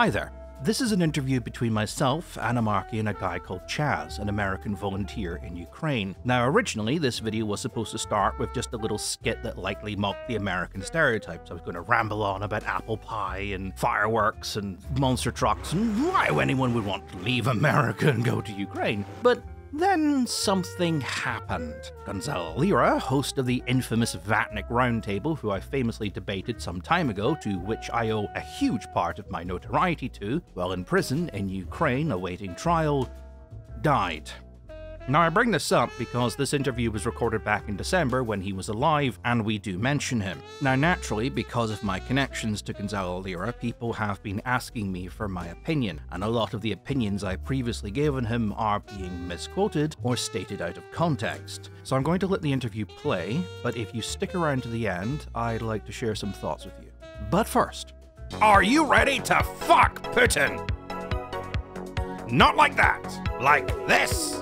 Hi there. This is an interview between myself, Anamarchy, and a guy called Chaz, an American volunteer in Ukraine. Now, originally, this video was supposed to start with just a little skit that likely mocked the American stereotypes. I was going to ramble on about apple pie and fireworks and monster trucks and why anyone would want to leave America and go to Ukraine. But then something happened. Gonzalo Lira, host of the infamous Vatnik Roundtable, who I famously debated some time ago, to which I owe a huge part of my notoriety to, while in prison in Ukraine awaiting trial, died. Now, I bring this up because this interview was recorded back in December when he was alive, and we do mention him. Now, naturally, because of my connections to Gonzalo Lira, people have been asking me for my opinion, and a lot of the opinions I previously given him are being misquoted or stated out of context. So I'm going to let the interview play, but if you stick around to the end, I'd like to share some thoughts with you. But first, are you ready to fuck Putin? Not like that, like this.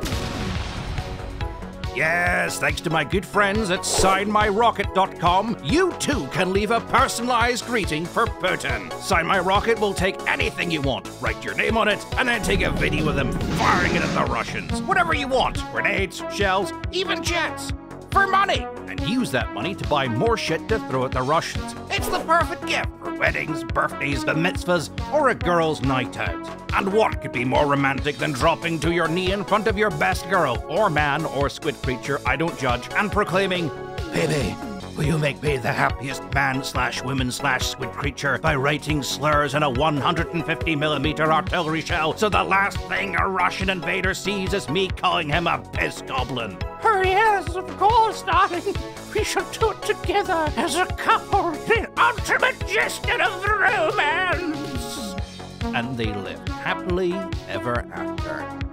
Yes, thanks to my good friends at signmyrocket.com, you too can leave a personalized greeting for Putin. Sign My Rocket will take anything you want, write your name on it, and then take a video of them firing it at the Russians. Whatever you want grenades, shells, even jets. For money! And use that money to buy more shit to throw at the Russians. It's the perfect gift for weddings, birthdays, the mitzvahs, or a girl's night out. And what could be more romantic than dropping to your knee in front of your best girl, or man, or squid creature, I don't judge, and proclaiming, Baby, will you make me the happiest man slash woman slash squid creature by writing slurs in a 150 millimeter artillery shell so the last thing a Russian invader sees is me calling him a piss goblin? Oh yes, of course, darling. We shall do it together as a couple, the ultimate gesture of romance. And they lived happily ever after.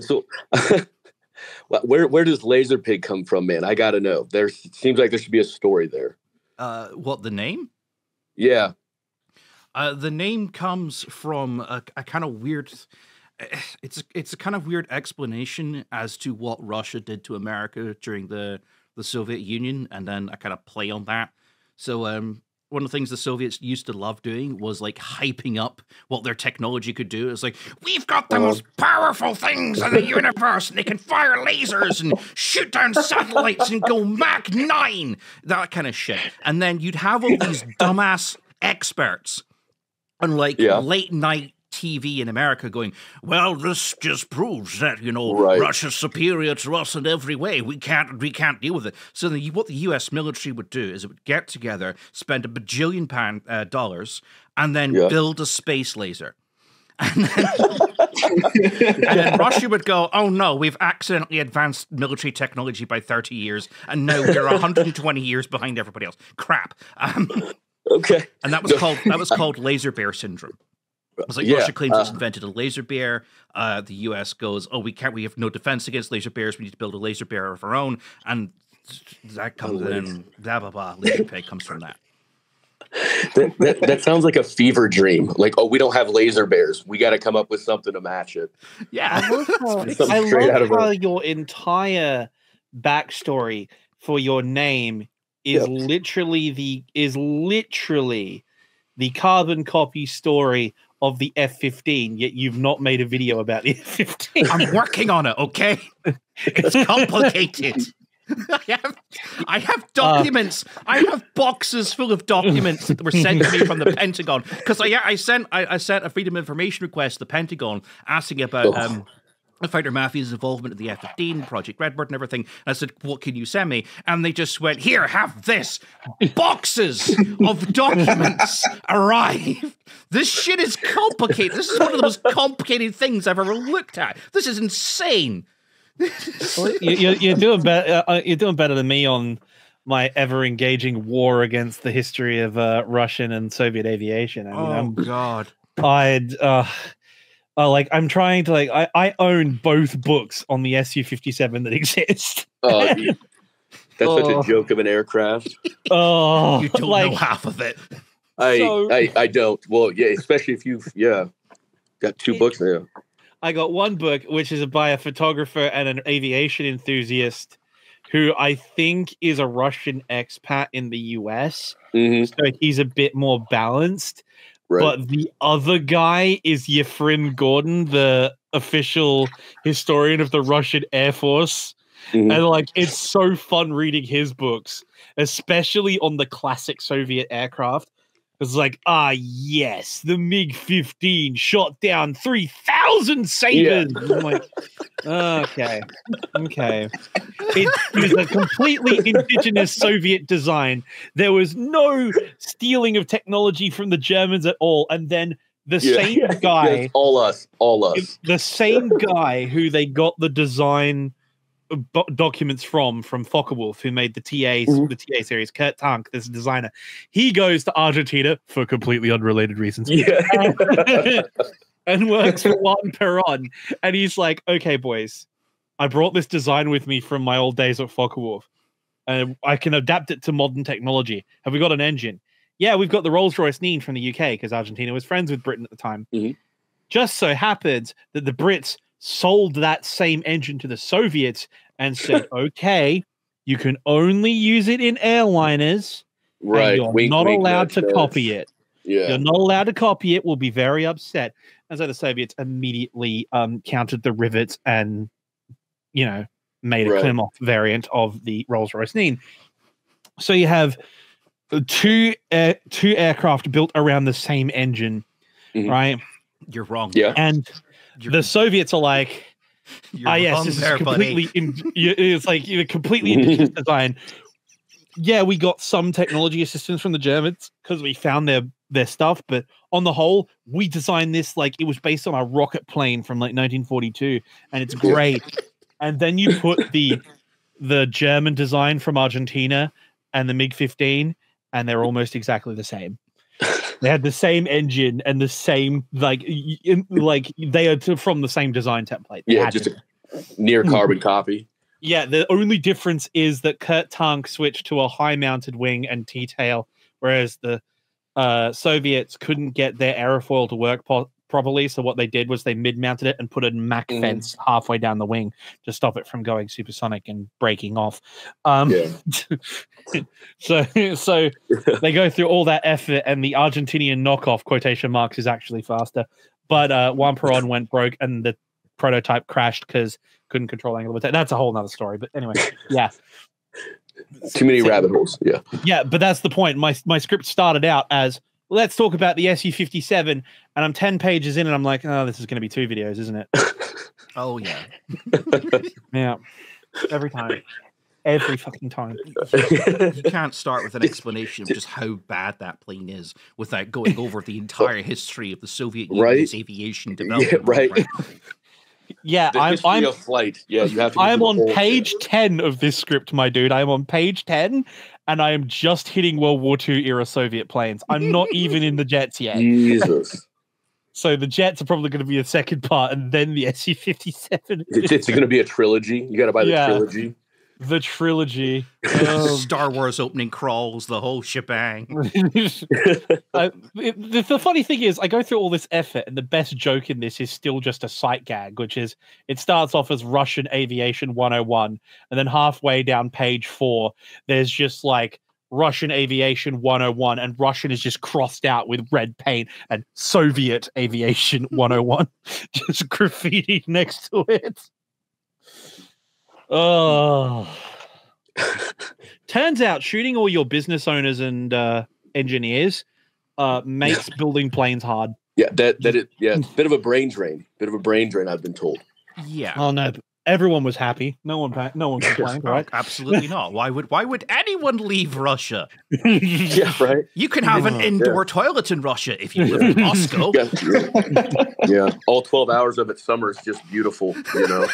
So, where where does LazerPig come from, man? I got to know. There seems like there should be a story there. Uh, what the name? Yeah, Uh, the name comes from a, a kind of weird. It's it's a kind of weird explanation as to what Russia did to America during the the Soviet Union, and then a kind of play on that. So, um, one of the things the Soviets used to love doing was like hyping up what their technology could do. It's like we've got the most um, powerful things in the universe, and they can fire lasers and shoot down satellites and go Mach nine, that kind of shit. And then you'd have all these dumbass experts on like Yeah. late night TV in America going, well, this just proves that you know Right. Russia's superior to us in every way. We can't we can't deal with it. So the, what the U.S. military would do is it would get together, spend a bajillion pound uh, dollars, and then Yeah. build a space laser. And then, and then Russia would go, oh no, we've accidentally advanced military technology by 30 years, and now we're 120 years behind everybody else. Crap. Um, okay. and that was called that was called laser bear syndrome. It was like Yeah, Russia claims it's uh, invented a laser bear. Uh, the U.S. goes, "Oh, we can't. We have no defense against laser bears. We need to build a laser bear of our own." And that comes Oh, in. Blah blah blah. Laser pig comes from that. That, that that sounds like a fever dream. Like, oh, we don't have laser bears. We got to come up with something to match it. Yeah. I love how, I love how your entire backstory for your name is Yep. literally the is literally the carbon copy story of the F-15. Yet you've not made a video about the F-15. I'm working on it. Okay, it's complicated. I have, I have documents. I have boxes full of documents that were sent to me from the Pentagon because I, I sent I, I sent a freedom of information request to the Pentagon asking about Oh. um, the fighter mafia's involvement in the F-15, Project Redbird, and everything. And I said, "What can you send me?" And they just went, "Here, have this." Boxes of documents arrived. This shit is complicated. This is one of the most complicated things I've ever looked at. This is insane. You, you're, you're doing better. Uh, you're doing better than me on my ever engaging war against the history of uh, Russian and Soviet aviation. I mean, Oh I'm, God. I'd uh, uh, like I'm trying to like I, I own both books on the Su fifty seven that exist. Oh, you- that's such Oh. a joke of an aircraft. Oh, You don't like know half of it. I, So- I I don't. Well, yeah, especially if you've yeah got two books there. I got one book which is by a photographer and an aviation enthusiast who I think is a Russian expat in the US. hmm So he's a bit more balanced. Right. But the other guy is Yefim Gordon, the official historian of the Russian Air Force. Mhm. And like it's so fun reading his books, especially on the classic Soviet aircraft. It's like, ah, yes, the MiG 15 shot down 3,000 sabers. I'm like, okay, okay. It was a completely indigenous Soviet design. There was no stealing of technology from the Germans at all. And then the Yeah. same guy it's all us, all us. the same guy who they got the design bo- documents from from Focke-Wulf, who made the TA Mhm. the TA series, Kurt Tank, this designer, he goes to Argentina for completely unrelated reasons Yeah. and works for Juan Perón, and he's like, "Okay, boys, I brought this design with me from my old days at Focke-Wulf, and I can adapt it to modern technology. Have we got an engine? Yeah, we've got the Rolls Royce Nene from the UK because Argentina was friends with Britain at the time. Mhm. Just so happens that the Brits sold that same engine to the Soviets and said, "Okay, you can only use it in airliners, right. and you're Wink, not wink, allowed to copy it." Yeah. You're not allowed to copy it. We'll be very upset. And so the Soviets immediately um, counted the rivets and, you know, made a Right. Klimov variant of the Rolls Royce Nene. So you have two air, two aircraft built around the same engine, Mhm. right? You're wrong. Yeah. And You're, the Soviets are like, you're ah, yes, wrong this is completely. In, it's like you know, completely indigenous design. Yeah, we got some technology assistance from the Germans because we found their their stuff, but on the whole, we designed this like it was based on a rocket plane from like 1942, and it's great. and then you put the the German design from Argentina and the MiG 15, and they're almost exactly the same. They had the same engine and the same like like they are to, from the same design template. They Yeah, just a near carbon copy. yeah, the only difference is that Kurt Tank switched to a high mounted wing and T tail, whereas the uh, Soviets couldn't get their aerofoil to work po- properly. So what they did was they mid mounted it and put a Mac Mhm. fence halfway down the wing to stop it from going supersonic and breaking off. Um, Yeah. so so they go through all that effort, and the Argentinian knockoff quotation marks is actually faster. But uh, Juan Perón went broke, and the prototype crashed because couldn't control angle of attack. That's a whole nother story. But anyway, yeah, Too many So- rabbit holes. Yeah. yeah. But that's the point. My my script started out as let's talk about the Su fifty seven, and I'm ten pages in, and I'm like, oh, this is going to be two videos, isn't it? Oh yeah. Yeah, every time, every fucking time. You can't start with an explanation of just how bad that plane is without going over the entire history of the Soviet Right? Union's aviation development. right. Yeah, The I'm I'm of flight. Yeah, you have to. I am on page thing. 10 of this script, my dude. I am on page 10 and I am just hitting World War II era Soviet planes. I'm not even in the jets yet. Jesus. So the jets are probably going to be a second part and then the Su 57. It's, it's going to be a trilogy. You got to buy the Yeah. trilogy. The trilogy. Um, Star Wars opening crawls, the whole shebang. I, it- the, the funny thing is, I go through all this effort, and the best joke in this is still just a sight gag, which is it starts off as Russian Aviation 101, and then halfway down page four, there's just like Russian Aviation 101, and Russian is just crossed out with red paint, and Soviet Aviation 101 just graffiti next to it. Oh. Turns out shooting all your business owners and uh, engineers uh, makes building planes hard. Yeah, that that it. Yeah, bit of a brain drain. Bit of a brain drain. I've been told. Yeah. Oh no, everyone was happy. No one, no one complained, right? Absolutely not. Why would why would anyone leave Russia? Yeah, right. You can have an Yeah. indoor toilet in Russia if you live in Moscow. Yeah, yeah. yeah. All twelve hours of it summer is just beautiful. You know.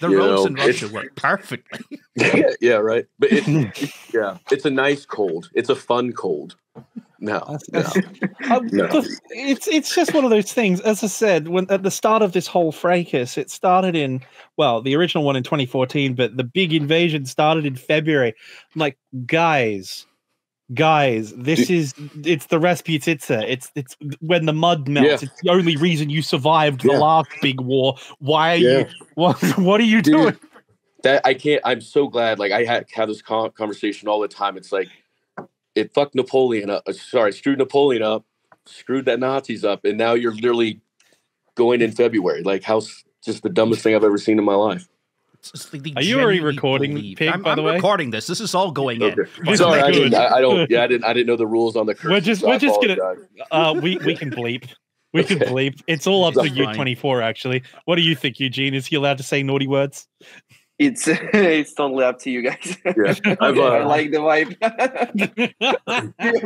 The You roads know, in Russia work perfectly. yeah, yeah, right. But it, yeah, it's a nice cold. It's a fun cold. No, no. Um, No. the- it's it's just one of those things. As I said, when at the start of this whole fracas, it started in well, the original one in 2014, but the big invasion started in February. I'm like, guys, guys, this is it's the Rasputitsa. It's it's when the mud melts. Yeah. It's the only reason you survived the Yeah. last big war. Why are Yeah. you what what are you Dude, doing? that I can't. I'm so glad. Like I had have this conversation all the time. It's like it fucked Napoleon up. uh, Sorry, screwed Napoleon up, screwed that Nazis up, and now you're literally going in February. Like how's just the dumbest thing I've ever seen in my life. It's like Are you already recording, believe- Pig, I'm, by the I'm way? recording this. This is all going in. Okay. This Sorry, I, didn't, I, I don't. Yeah, I didn't. I didn't know the rules on the. We're just- so we're I just gonna- Uh we we can bleep. We can bleep. It's all up to That's you fine. 24 actually. What do you think, Eugene? Is he allowed to say naughty words? It's it's totally up to you guys. Yeah, I've, I uh, like the vibe.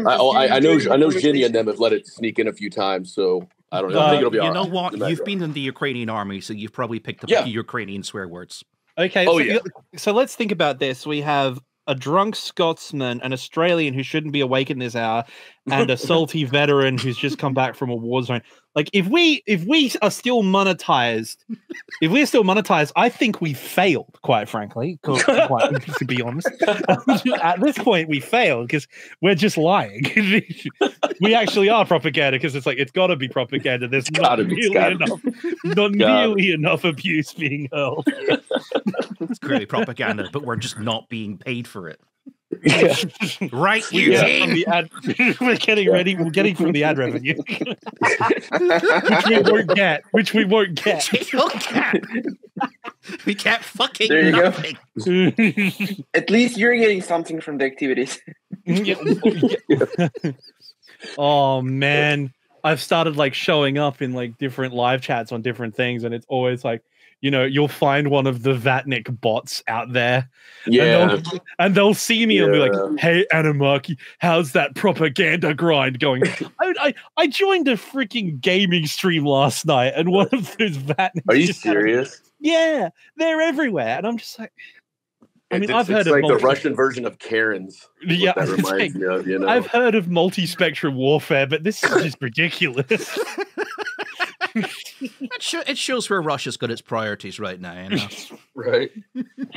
I, oh, I, I know. I know Ginny and them have let it sneak in a few times, so I don't know. I Uh, think it'll be you all know right. what? You've been in the Ukrainian army, so you've probably picked up Yeah. a few Ukrainian swear words. Okay, Oh, so, yeah. so let's think about this. We have a drunk Scotsman, an Australian who shouldn't be awake in this hour, and a salty veteran who's just come back from a war zone. Like, if we if we are still monetized, if we're still monetized, I think we failed. Quite frankly, quite, to be honest, at this point we failed because we're just lying. we actually are propaganda because it's like it's got to be propaganda. There's not be, nearly gotta enough, not Gotta nearly enough abuse being hurled. It's clearly propaganda, but we're just not being paid for it. Yeah. Right, We get Eugene? from the ad, we're getting ready. We're getting from the ad revenue, which we won't get. Which we won't get. we can't. We can't fucking There you go. nothing. At least you're getting something from the activities. oh man, I've started like showing up in like different live chats on different things, and it's always like, you know, you'll find one of the Vatnik bots out there, Yeah. and they'll, and they'll see me and be like, "Hey, Anarchy, how's that propaganda grind going?" I, I I joined a freaking gaming stream last night, and one of those Vatniks. Are you just had serious? Yeah, they're everywhere, and I'm just like, I mean, It's- I've it's heard of like the Russian version of Karens. yeah, that reminds like, me of. You know, I've heard of multi-spectrum warfare, but this is just ridiculous. It, sho- it shows where Russia's got its priorities right now. You know? right?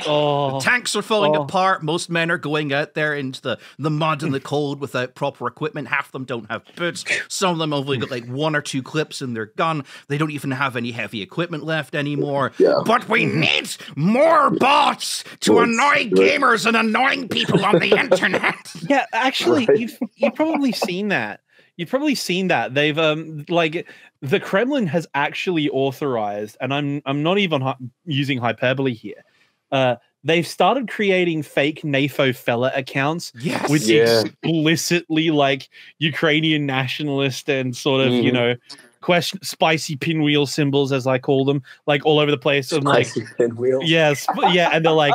oh, Tanks are falling Oh. apart. Most men are going out there into the, the mud and the cold without proper equipment. Half of them don't have boots. Some of them only got like one or two clips in their gun. They don't even have any heavy equipment left anymore. Yeah. But we need more bots to Bots, annoy gamers and annoying people on the internet. yeah. Actually, Right. you've you've probably seen that. You've probably seen that. They've um like the Kremlin has actually authorized, and I'm I'm not even hy- using hyperbole here. Uh, they've started creating fake NAFO fella accounts Yes. with Yeah. explicitly like Ukrainian nationalist and sort of you Mhm. know question spicy pinwheel symbols as I call them, like all over the place. And like pinwheel. yes, yeah, and they're like,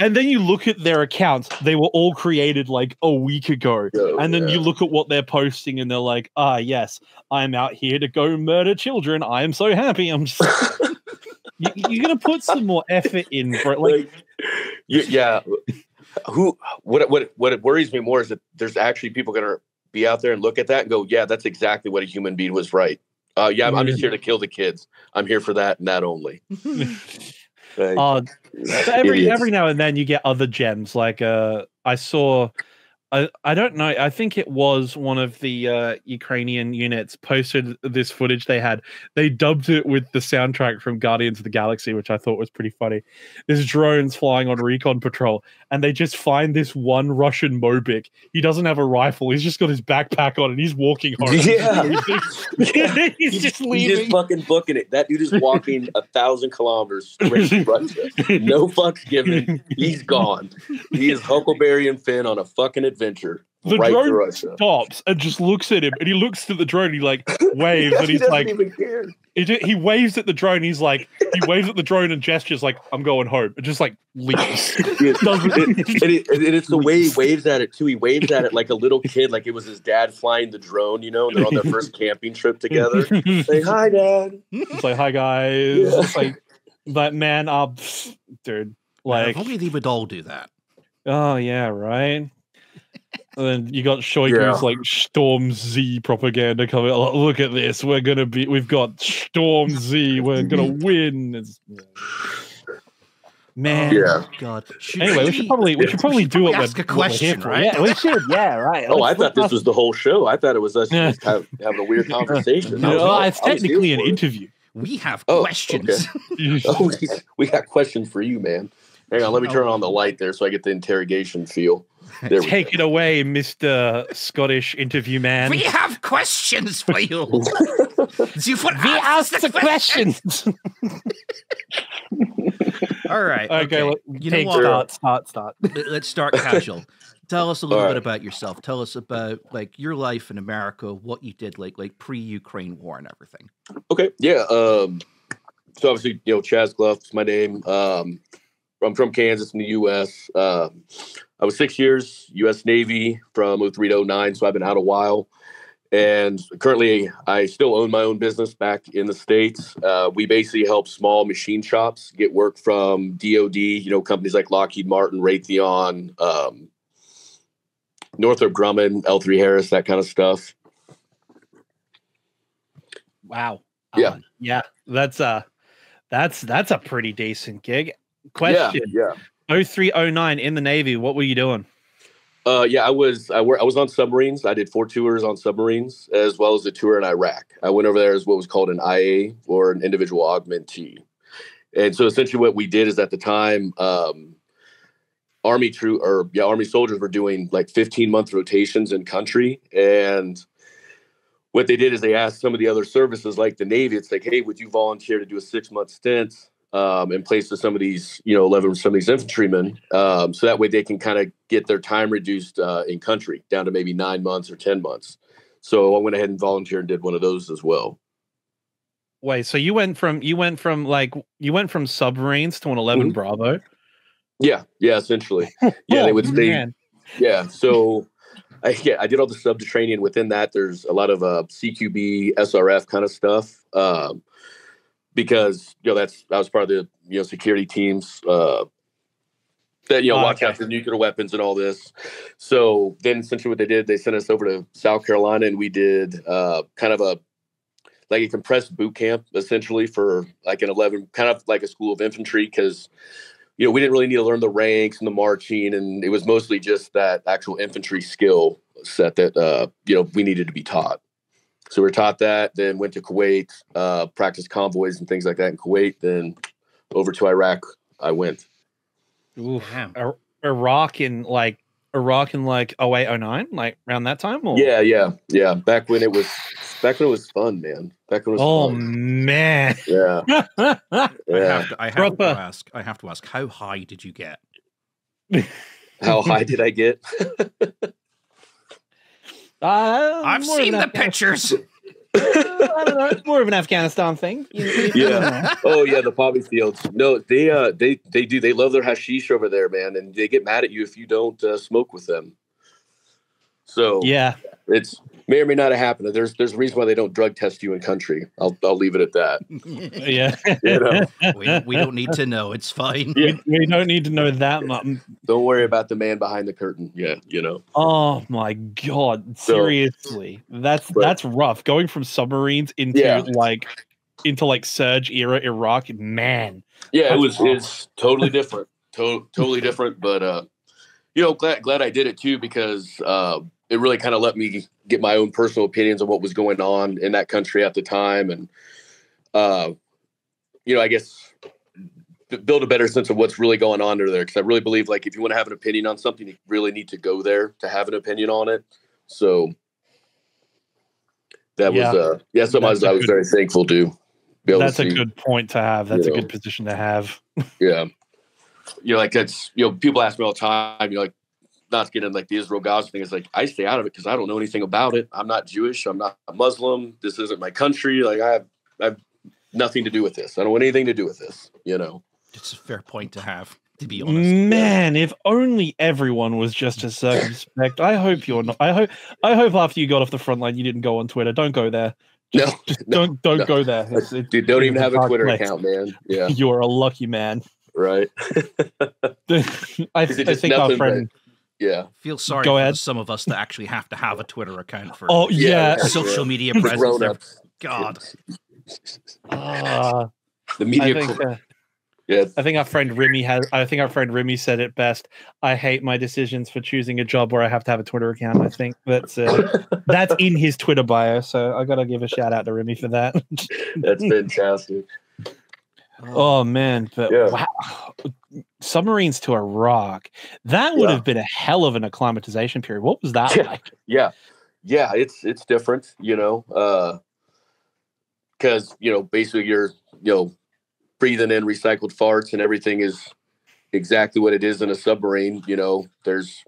and then you look at their accounts; they were all created like a week ago. Oh, And then yeah. you look at what they're posting, and they're like, "Ah, yes, I'm out here to go murder children. I am so happy." I'm just, you, you're gonna put some more effort in for it. Like, like, y- yeah. Who? What? What? What worries me more is that there's actually people going to be out there and look at that and go, "Yeah, that's exactly what a human being was right." Uh, yeah, I'm, I'm just here to kill the kids. I'm here for that and that only. Like, uh, every every now and then you get other gems. Like uh, I saw, I I don't know. I think it was one of the uh, Ukrainian units posted this footage they had. They dubbed it with the soundtrack from Guardians of the Galaxy, which I thought was pretty funny. There's drones flying on recon patrol, and they just find this one Russian mobik. He doesn't have a rifle. He's just got his backpack on, and he's walking home. Yeah. he's He's just He's leaving. just fucking booking it. That dude is walking a thousand kilometers straight to Russia. No fucks given. He's gone. He is Huckleberry and Finn on a fucking adventure The right drone Russia. stops and just looks at him, and he looks at the drone. And he like waves, and he's doesn't like, even care. he, ju- he waves at the drone. He's like, he waves at the drone and gestures like, "I'm going home," and just like leaves. It- it- and, it- and it's the way he waves at it too. He waves at it like a little kid, like it was his dad flying the drone. You know, and they're on their first camping trip together. Say hi, dad. it's like, "Hi guys," Yeah. it's like, but man, uh, pff, dude, like, if only they would all do that. oh yeah, right. And then you got Shoigu's Yeah. like Storm Z propaganda coming. Oh, look at this, we're gonna be. We've got Storm Z. We're gonna win. It's, Man. Yeah. God. Should Anyway, we should probably we should probably do what we're, ask a what we're here question, right? Yeah, we should. Yeah, right. Oh, I Let's- thought this let's- was the whole show. I thought it was us Yeah. just having a weird conversation. I No, I it's was technically an for it. interview. We have Oh, questions. Oh, we- we got questions for you, man. Hang on, let me turn on the light there so I get the interrogation feel. There we Take it away, Mister Scottish interview man. We have questions for you. you put We ask the questions. All right. okay, Okay. let- You know take- what? start, start, start. Let- Let's start casual. Tell us a little All bit about yourself. Tell us about like your life in America, what you did like like pre-Ukraine war and everything. Okay, yeah. Um, so obviously, you know, Chaz Gluff's my name. Um, I'm from Kansas in the U.S. Um, I was six years U.S. Navy from 03 to 09, so I've been out a while. And currently, I still own my own business back in the states. Uh, we basically help small machine shops get work from DoD. You know, companies like Lockheed Martin, Raytheon, um, Northrop Grumman, L3 Harris, that kind of stuff. Wow. Yeah. Uh, yeah. That's a that's that's a pretty decent gig. Question: Yeah, yeah. 0309 in the Navy. What were you doing? Uh, yeah, I was I, wor- I was on submarines. I did four tours on submarines as well as a tour in Iraq. I went over there as what was called an IA or an individual augmentee. And so essentially, what we did is at the time, um, army troop or yeah, army soldiers were doing like 15 month rotations in country, and what they did is they asked some of the other services like the Navy. It's like, hey, would you volunteer to do a six month stint um, in place of some of these, you know, 11 some of these infantrymen. Um, so that way they can kind of get their time reduced uh, in country down to maybe nine months or 10 months. So I went ahead and volunteered and did one of those as well. Wait, so you went from you went from like you went from submarines to an 11 Mhm. Bravo. Yeah. Yeah. Essentially. Yeah. they Oh, would stay. man. Yeah. So I, yeah, I did all the sub training. Within that, there's a lot of uh, CQB, SRF kind of stuff. Um, because you know that's I was part of the you know security teams uh, that you know Oh, watch okay. out for nuclear weapons and all this. So then essentially what they did, they sent us over to South Carolina and we did uh, kind of a like a compressed boot camp essentially for like an 11 kind of like a school of infantry because you know we didn't really need to learn the ranks and the marching and it was mostly just that actual infantry skill set that uh, you know we needed to be taught so we are taught that then went to kuwait uh, practiced convoys and things like that in kuwait then over to iraq i went Oof. Damn. Ir- Iraq in like Iraq in like 08, 09, like around that time or yeah yeah yeah back when it was back when it was fun man back when it was Oh fun. man. yeah I have to, I have Proper. to ask. I have to ask. How high did you get? how high did i get Uh, I've seen the pictures. I don't know. It's more of an Afghanistan thing. You- you- I don't know. Yeah. oh yeah, the poppy fields. No, they uh they they do. They love their hashish over there, man, and they get mad at you if you don't uh, smoke with them. So Yeah. it's may or may not have happened. There's there's a reason why they don't drug test you in country. I'll I'll leave it at that. Yeah. You know, we, we don't need to know. It's fine. Yeah. we, we don't need to know that much. don't worry about the man behind the curtain. Yeah, you know. Oh my god! So- Seriously, that's But- that's rough. Going from submarines into Yeah. like into like surge era Iraq, man. Yeah, it was awesome. it's totally different. To- totally different, but uh you know, glad glad I did it too because uh it really kind of let me get my own personal opinions on what was going on in that country at the time and uh you know, I guess build a better sense of what's really going on over there because I really believe like if you want to have an opinion on something you really need to go there to have an opinion on it. So that Yeah. was uh yeah, something I was, I a was very thankful to be able That's to a see. good point to have. That's you a know. good position to have. Yeah. You know, like that's you know, people ask me all the time, you know, like not to get in like the Israel Gaza thing. It's like I stay out of it because I don't know anything about it. I'm not Jewish. I'm not a Muslim. This isn't my country. Like I have I have nothing to do with this. I don't want anything to do with this, you know. It's a fair point to have, to be honest. Man, if only everyone was just as circumspect. I hope you're not. I hope. I hope after you got off the front line, you didn't go on Twitter. Don't go there. No, Just, just no, don't don't no. go there. It's, it's, dude, don't even have a dark Twitter place. account, man. Yeah, You are a lucky man. right. I, Is I just think our nothing but- friend. Yeah. Feel sorry Go for ahead. some of us that actually have to have a Twitter account for Oh yeah. Yeah. social media presence. there. God. Ah, The I media think. Uh, Yeah, I think our friend Remy has. I think our friend Remy said it best. I hate my decisions for choosing a job where I have to have a Twitter account. I think that's uh, that's in his Twitter bio. So I got to give a shout out to Remy for that. that's fantastic. Oh man, but Yeah. wow, submarines to Iraq. That would Yeah. have been a hell of an acclimatization period. What was that Yeah. like? Yeah, yeah, it's it's different, you know, Uh because you know basically you're you know breathing in recycled farts and everything is exactly what it is in a submarine. You know, there's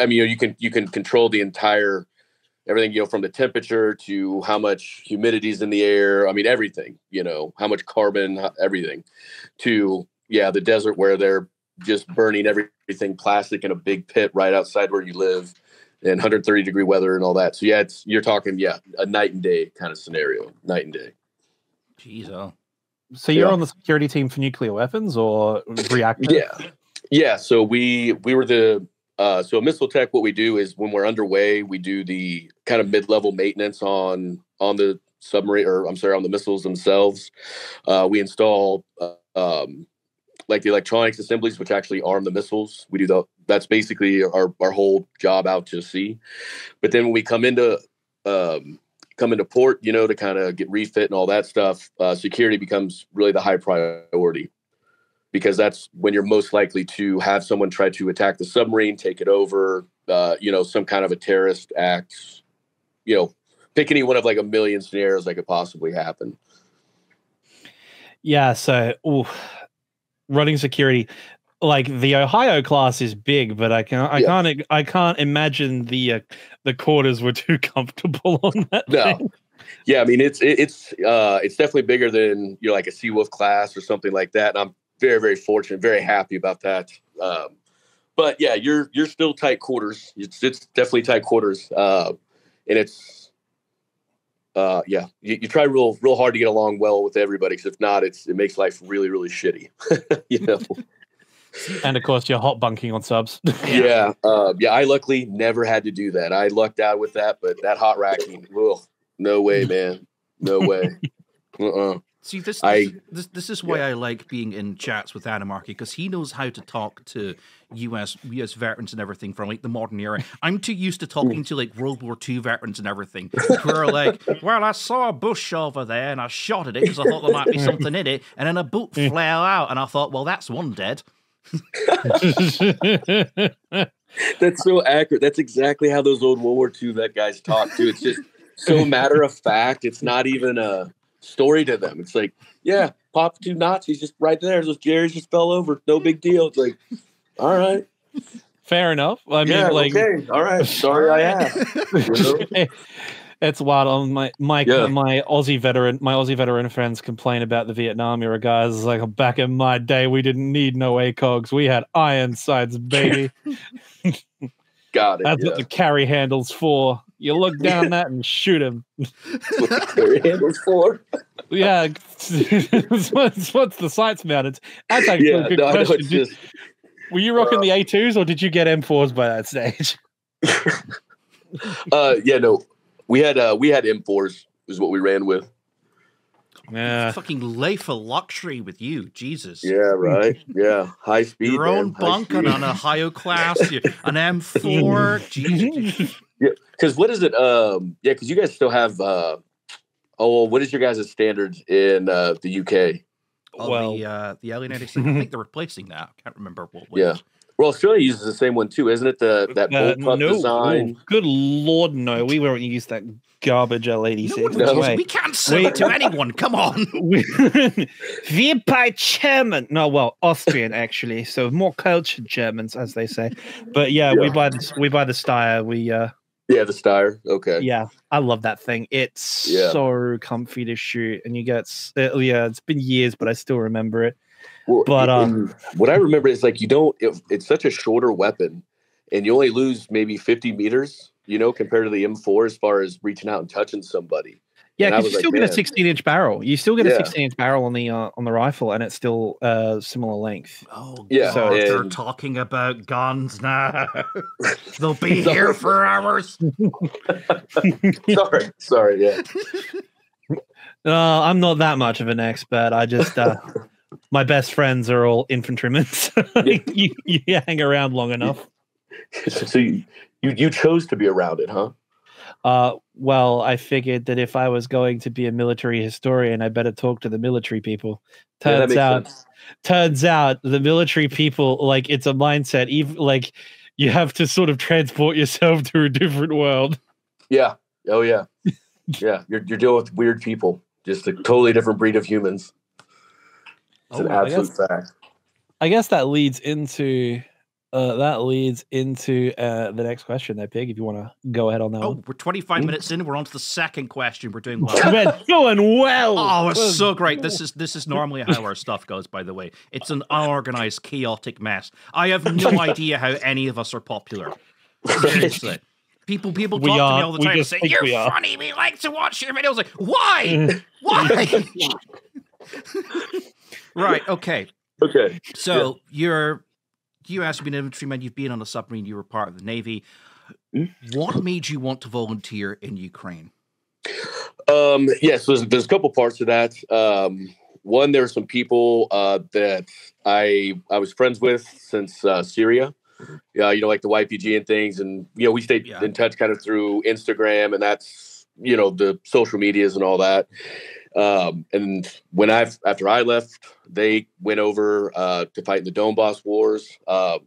I mean you, know, you can you can control the entire everything you know from the temperature to how much humidity is in the air. I mean everything, you know, how much carbon, everything. To yeah, the desert where they're just burning everything plastic in a big pit right outside where you live and 130 degree weather and all that. So yeah, it's you're talking yeah a night and day kind of scenario, night and day. Jeez, oh. So you're Yeah. on the security team for nuclear weapons or reactors? Yeah, yeah. So we we were the uh, so missile tech. What we do is when we're underway, we do the kind of mid level maintenance on on the submarine or I'm sorry on the missiles themselves. Uh, we install uh, um, like the electronics assemblies, which actually arm the missiles. We do the that's basically our our whole job out to sea. But then when we come into um, come into port, you know, to kind of get refit and all that stuff, uh, security becomes really the high priority because that's when you're most likely to have someone try to attack the submarine, take it over, uh, you know, some kind of a terrorist act, you know, pick any one of like a million scenarios that could possibly happen. Yeah, so ooh, running security, like the Ohio class is big, but I can't, I Yeah. can't I can't imagine the uh, the quarters were too comfortable on that. No. thing. Yeah, I mean it's it, it's uh it's definitely bigger than you know like a Seawolf class or something like that. And I'm very very fortunate, very happy about that. Um, but yeah, you're you're still tight quarters. It's it's definitely tight quarters, uh, and it's uh yeah you, you try real real hard to get along well with everybody because if not, it's it makes life really really shitty. you know. And of course, you're hot bunking on subs. Yeah, uh, yeah. I luckily never had to do that. I lucked out with that, but that hot racking, ugh, no way, man, no way. Uh-uh. See, this I- this, this this is why I like being in chats with Animarchy because he knows how to talk to U.S. U.S. veterans and everything from like the modern era. I'm too used to talking to like World War II veterans and everything, who are like, "Well, I saw a bush over there and I shot at it because I thought there might be something in it, and then a boot flew out, and I thought, well, that's one dead." That's so accurate. That's exactly how those old World War II vet guys talk too. It's just so matter of fact. It's not even a story to them. It's like, yeah, pop two Nazis just right there. Those Jerry's just fell over. No big deal. It's like, all right, Fair enough. I mean, yeah, like okay, all right. Sorry, I asked. It's wild. My my Yeah. my Aussie veteran, my Aussie veteran friends complain about the Vietnam era guys. It's like back in my day, we didn't need no ACOGs. We had iron sights, baby. Got it. That's yeah. what the carry handle's for. You look down that and shoot him. That's what the carry handle's for. Yeah, it's what's, what's the sights mounted. That's actually Yeah, a good no, question. it's Did- just were you rocking uh, the A2s or did you get M4s by that stage? uh yeah, no. We had uh we had M4s is what we ran with. Yeah. Fucking life of luxury with you, Jesus. Yeah, right. Yeah. High speed. Your own man, high bunk on speed. an Ohio class, an M4. Jesus. Yeah, Because what is it? Um, yeah, because you guys still have. Uh, oh, well, what is your guys' standards in uh, the UK? Oh, Well- the uh, the LA ninety six. I think they're replacing that. I can't remember what. Was. Yeah. Well, Australia uses the same one too, isn't it? The that Uh, bullpup no, design. oh, good lord, no. We won't use that garbage L86. No, No No. way. we can't sell it to anyone. Come on. We- Wir by German. No, well, Austrian actually. So more cultured Germans, as they say. But yeah, we Yeah. buy the we buy the Steyr. We uh Yeah, the Steyr. Okay. yeah, I love that thing. It's Yeah. so comfy to shoot, and you get s- uh, yeah. It's been years, but I still remember it. Well, But, um, what I remember is like you don't. It, it's such a shorter weapon, and you only lose maybe fifty meters. You know, compared to the M4 as far as reaching out and touching somebody. Yeah, because was you like, still get a 16 inch barrel. You still get a 16 inch barrel on the uh, on the rifle, and it's still uh, similar length. Oh, Yeah, God, they're and- talking about guns now. They'll be here for hours. sorry, sorry. Yeah. Uh, I'm not that much of an expert. I just uh, my best friends are all infantrymen. So you, you hang around long enough. so you, you you chose to be around it, huh? Uh, well, I figured that if I was going to be a military historian, I better talk to the military people. Turns makes out, sense. turns out, the military people like it's a mindset. Even like you have to sort of transport yourself to a different world. Yeah. Oh yeah. yeah. You're you're dealing with weird people. Just a totally different breed of humans. It's an Oh, I absolute guess- fact. I guess that leads into uh, that leads into uh, the next question. There, pig. If you want to go ahead on that Oh, one. we're 25 minutes in. We're on to the second question. We're doing well. Man, going well. Oh, it's so great. This is this is normally how our stuff goes, by the way. It's an unorganized, chaotic mess. I have no idea how any of us are popular. Seriously. People people We talk to me all the time and say, You're we are." funny, we like to watch your videos. Like, why? why? right, okay. Okay. So you're you asked to be an infantryman, you've been on a submarine, you were part of the Navy. What made you want to volunteer in Ukraine? Um, yes, there's, there's a couple parts to that. Um, one, there were some people uh, that I I was friends with since uh, Syria. Yeah, you know, like the YPG and things, and you know, we stayed Yeah. in touch kind of through Instagram, and that's you know the social medias and all that. Um, and when I after I left, they went over uh, to fight in the Donbass wars. Um,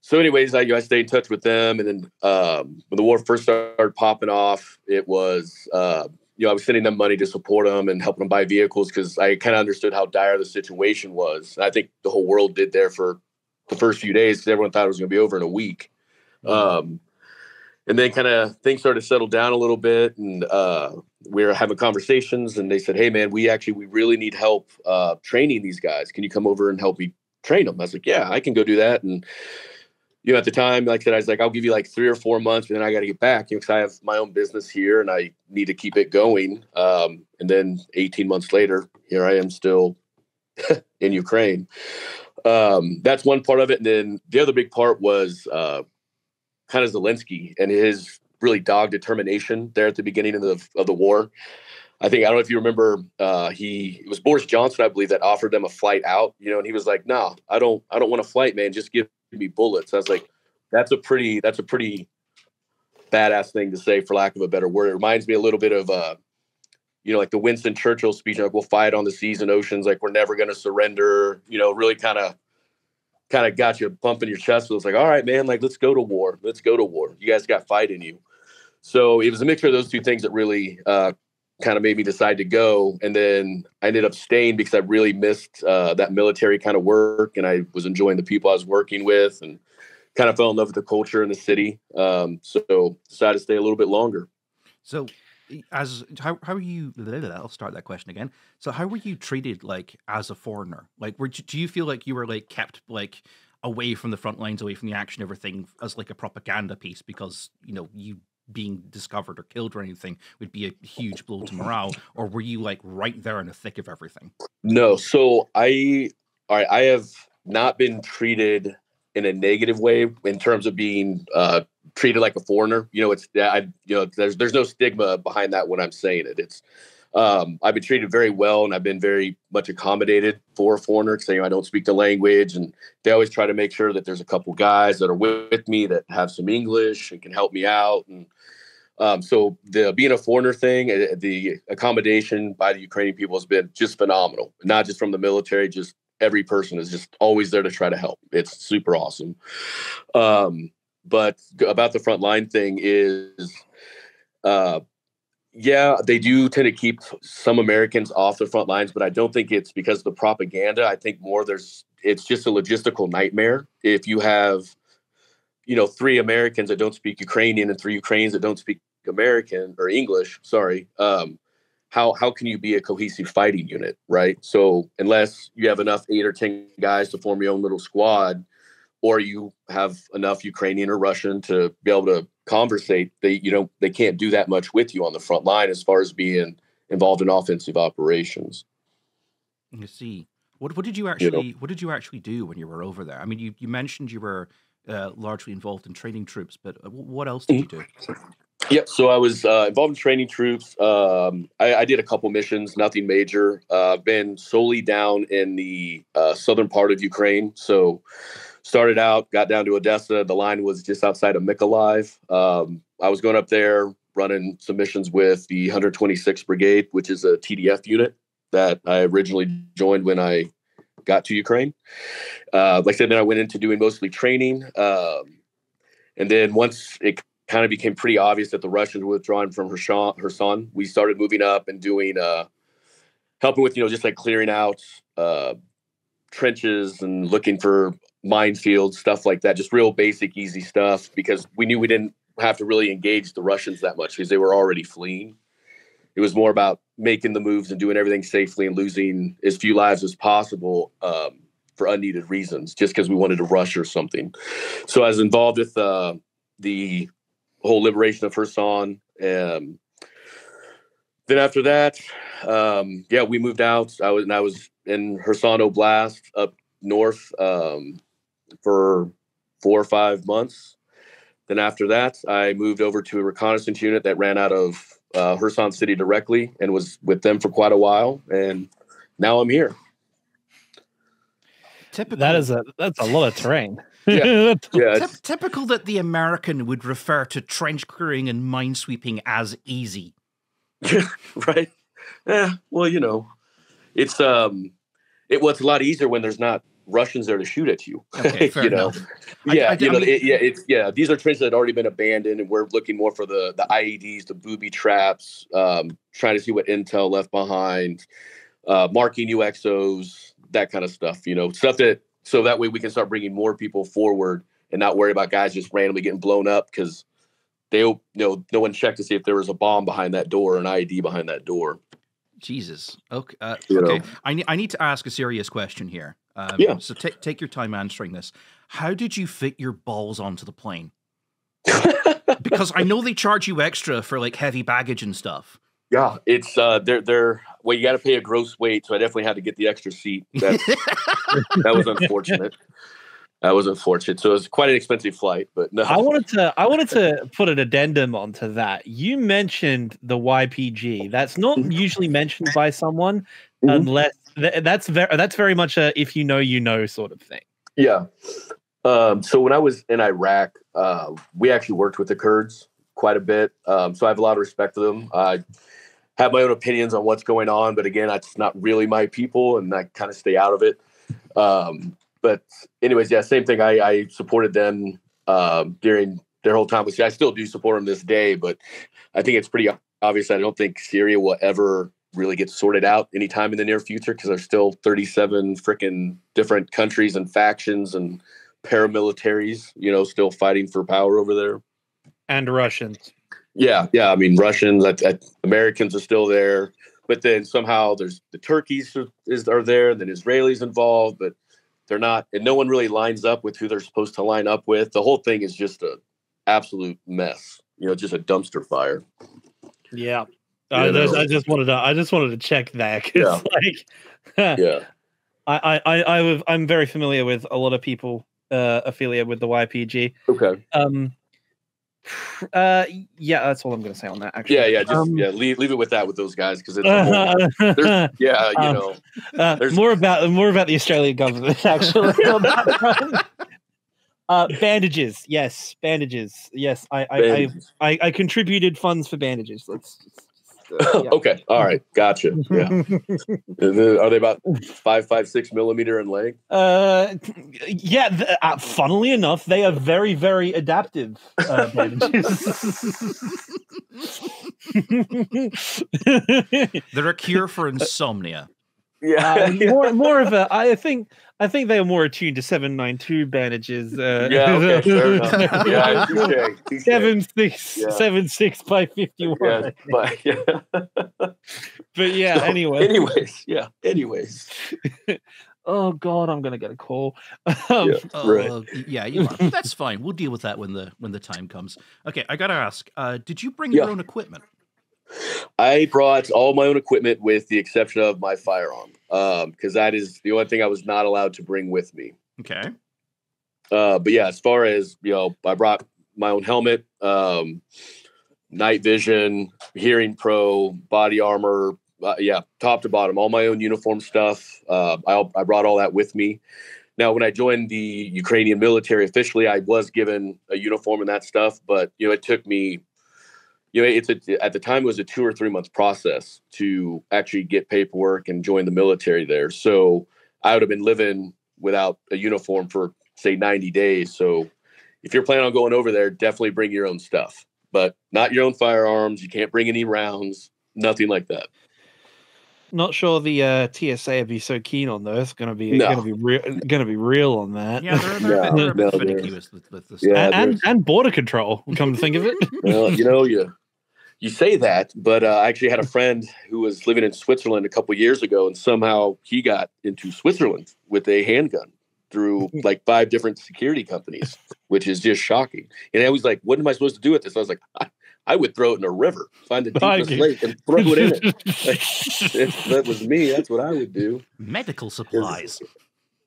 so, anyways, I, I stayed in touch with them, and then um, when the war first started popping off, it was uh, you know I was sending them money to support them and helping them buy vehicles because I kind of understood how dire the situation was. And I think the whole world did there for the first few days because everyone thought it was going to be over in a week. Um, and then kind of things started to settle down a little bit, and uh, we were having conversations, and they said, "Hey, man, we actually we really need help uh, training these guys. Can you come over and help me train them?" I was like, "Yeah, I can go do that." And you know, at the time, like I said, I was like, "I'll give you like three or four months, but then I got to get back, you know, because I have my own business here and I need to keep it going." Um, and then 18 months later, here I am still in Ukraine. Um, that's one part of it, and then the other big part was uh, kind of Zelensky and his really dogged determination there at the beginning of the of the war. I think I don't know if you remember. Uh, he it was Boris Johnson, I believe, that offered them a flight out. You know, and he was like, "No, I don't. I don't want a flight, man. Just give me bullets." I was like, "That's a pretty. That's a pretty badass thing to say, for lack of a better word." It reminds me a little bit of. Uh, you know, like the Winston Churchill speech, like we'll fight on the seas and oceans, like we're never going to surrender. You know, really kind of kind of got you bumping your chest. So it's like, all right, man, like let's go to war. Let's go to war. You guys got fight in you. So it was a mixture of those two things that really uh, kind of made me decide to go. And then I ended up staying because I really missed uh, that military kind of work, and I was enjoying the people I was working with, and kind of fell in love with the culture in the city. Um, so decided to stay a little bit longer. So, as how how are you? I'll start that question again. So, how were you treated like as a foreigner? Like, were do you feel like you were like kept like away from the front lines, away from the action, everything as like a propaganda piece because you know you being discovered or killed or anything would be a huge blow to morale, or were you like right there in the thick of everything? No, so I all right, I have not been treated in a negative way in terms of being uh treated like a foreigner. You know, it's I you know, there's there's no stigma behind that when I'm saying it. It's um I've been treated very well and I've been very much accommodated for a foreigner because you know I don't speak the language and they always try to make sure that there's a couple guys that are with me that have some English and can help me out and um, so the being a foreigner thing, uh, the accommodation by the Ukrainian people has been just phenomenal. Not just from the military, just every person is just always there to try to help. It's super awesome. Um, but about the front line thing is, uh, yeah, they do tend to keep some Americans off the front lines, but I don't think it's because of the propaganda. I think more there's it's just a logistical nightmare. If you have you know, three Americans that don't speak Ukrainian and three Ukrainians that don't speak American or English, sorry, um, how how can you be a cohesive fighting unit, right? So unless you have enough eight or ten guys to form your own little squad, or you have enough Ukrainian or Russian to be able to conversate, they you know they can't do that much with you on the front line as far as being involved in offensive operations. You see, what what did you You know. actually what did you actually do when you were over there? I mean, you you mentioned you were uh, largely involved in training troops, but uh, what else did you do? Yep. So I was uh, involved in training troops. Um, I, I did a couple missions, nothing major. Uh, I've been solely down in the uh, southern part of Ukraine. So started out, got down to Odessa. The line was just outside of Mykolaiv. Um, I was going up there running some missions with the 126th Brigade, which is a TDF unit that I originally joined when I got to Ukraine. Uh, like I said, then I went into doing mostly training. Um, and then once it kind of became pretty obvious that the Russians were withdrawing from Kherson, Kherson we started moving up and doing, uh, helping with, you know, just like clearing out uh, trenches and looking for minefields, stuff like that. Just real basic, easy stuff because we knew we didn't have to really engage the Russians that much because they were already fleeing. It was more about making the moves and doing everything safely and losing as few lives as possible um, for unneeded reasons, just because we wanted to rush or something. So I was involved with uh, the whole liberation of Kherson. Um, then after that, um, yeah, we moved out. I was and I was in Kherson Oblast up north um, for four or five months. Then after that, I moved over to a reconnaissance unit that ran out of uh, Kherson City directly and was with them for quite a while. And now I'm here. Typical. That is a that's a lot of terrain. Yeah. Yeah, Typ- it's- typical that the American would refer to trench clearing and minesweeping as easy. right. Yeah. Well, you know, it's um, it was a lot easier when there's not Russians there to shoot at you. Okay, fair you know. enough. Yeah, I- you I know, mean- it, yeah, it's yeah. These are trenches that had already been abandoned, and we're looking more for the the IEDs, the booby traps, um, trying to see what intel left behind, uh, marking UXOs, that kind of stuff. You know, stuff that so that way we can start bringing more people forward and not worry about guys just randomly getting blown up because they you know no one checked to see if there was a bomb behind that door or an IED behind that door. Jesus. Okay. Uh, know. okay. I, I need to ask a serious question here. Um, Yeah. So take take your time answering this. How did you fit your balls onto the plane? Because I know they charge you extra for like heavy baggage and stuff. Yeah, it's uh, they're they're well, you got to pay a gross weight, so I definitely had to get the extra seat. That that was unfortunate. That was unfortunate. So it was quite an expensive flight, but no. I wanted to I wanted to put an addendum onto that. You mentioned the YPG. That's not Mhm. usually mentioned by someone Mhm. unless th- that's very that's very much a if you know you know sort of thing. Yeah. Um, so when I was in Iraq, uh, we actually worked with the Kurds quite a bit. Um, so I have a lot of respect for them. I have my own opinions on what's going on, but again, that's not really my people, and I kind of stay out of it. Um, but anyways, yeah, same thing. I, I supported them um, during their whole time. With I still do support them this day, but I think it's pretty obvious. I don't think Syria will ever really get sorted out anytime in the near future because there's still 37 freaking different countries and factions and paramilitaries, you know, still fighting for power over there. And Russians. Yeah, yeah. I mean, Russians, I, I, Americans are still there, but then somehow there's the Turkeys are, is are there, then Israelis involved, but they're not, and no one really lines up with who they're supposed to line up with. The whole thing is just a absolute mess. You know, just a dumpster fire. Yeah. I, just. I just wanted to I just wanted to check that Yeah. like Yeah, I, I, I, I, I'm very familiar with a lot of people uh, affiliated with the YPG. okay. Um, uh, yeah, that's all I'm going to say on that. Actually, Yeah, yeah. Just Um, yeah, leave leave it with that with those guys because it's whole, there's- yeah, you Um, know, uh, more about more about the Australian government actually. uh, bandages, yes, bandages, yes. I, I, I, bandages. I, I contributed funds for bandages. Let's. Just, uh, yeah. okay, all right, gotcha. Yeah, are they about five, five, six millimeter in length? Uh, yeah. th- uh, funnily enough, they are very, very adaptive uh. They're a cure for insomnia. Yeah, uh, more, more of a. I think. I think they are more attuned to seven nine two bandages. Uh, yeah, okay, fair enough. Yeah, touche, touche. seven six Yeah. seven six by fifty one. Yeah, but yeah. But yeah. So, anyway. anyways, yeah. Anyways, Oh God, I'm gonna get a call. Um, Yeah. Oh, Right. uh, yeah, you are. That's fine. We'll deal with that when the when the time comes. Okay, I gotta ask. Uh, did you bring your own equipment? I brought all my own equipment with the exception of my firearm, because that is the only thing I was not allowed to bring with me. Okay. Uh, but yeah, as far as you know, I brought my own helmet, um, night vision, hearing pro, body armor, uh, yeah, top to bottom, all my own uniform stuff. Uh, I, I brought all that with me. Now, when I joined the Ukrainian military officially, I was given a uniform and that stuff, but you know, it took me, you know, it's a, at the time it was a two or three month process to actually get paperwork and join the military there. So I would have been living without a uniform for say 90 days. So if you're planning on going over there, definitely bring your own stuff, but not your own firearms. You can't bring any rounds, nothing like that. Not sure the uh, TSA would be so keen on this. Going to be No. going to be real. Going to be real on that. Yeah, they're, they're, No, they're no, finicky they're- with, with, with this. Yeah, and, and and border control. Come to think of it, well, you know, you you say that, but uh, I actually had a friend who was living in Switzerland a couple years ago, and somehow he got into Switzerland with a handgun through like five different security companies, which is just shocking. And I was like, "What am I supposed to do with this?" I was like, "I, I would throw it in a river, find the I deepest lake, and throw it in it." if that was me, that's what I would do. Medical supplies.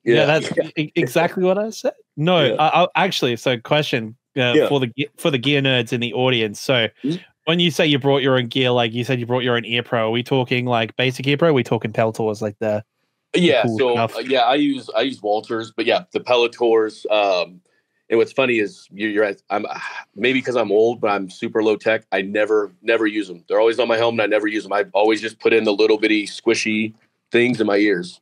yeah, that's e- exactly what I said. No, Yeah. I, I, actually, so question uh, Yeah. for the for the gear nerds in the audience. So, Mhm. When you say you brought your own gear, like you said, you brought your own ear pro. Are we talking like basic ear pro? Are we talking Peltors, like the yeah cool so uh, yeah i use i use walters but yeah the Peltors um and what's funny is you, you're right i'm maybe because i'm old but i'm super low tech i never never use them they're always on my helmet i never use them i always just put in the little bitty squishy things in my ears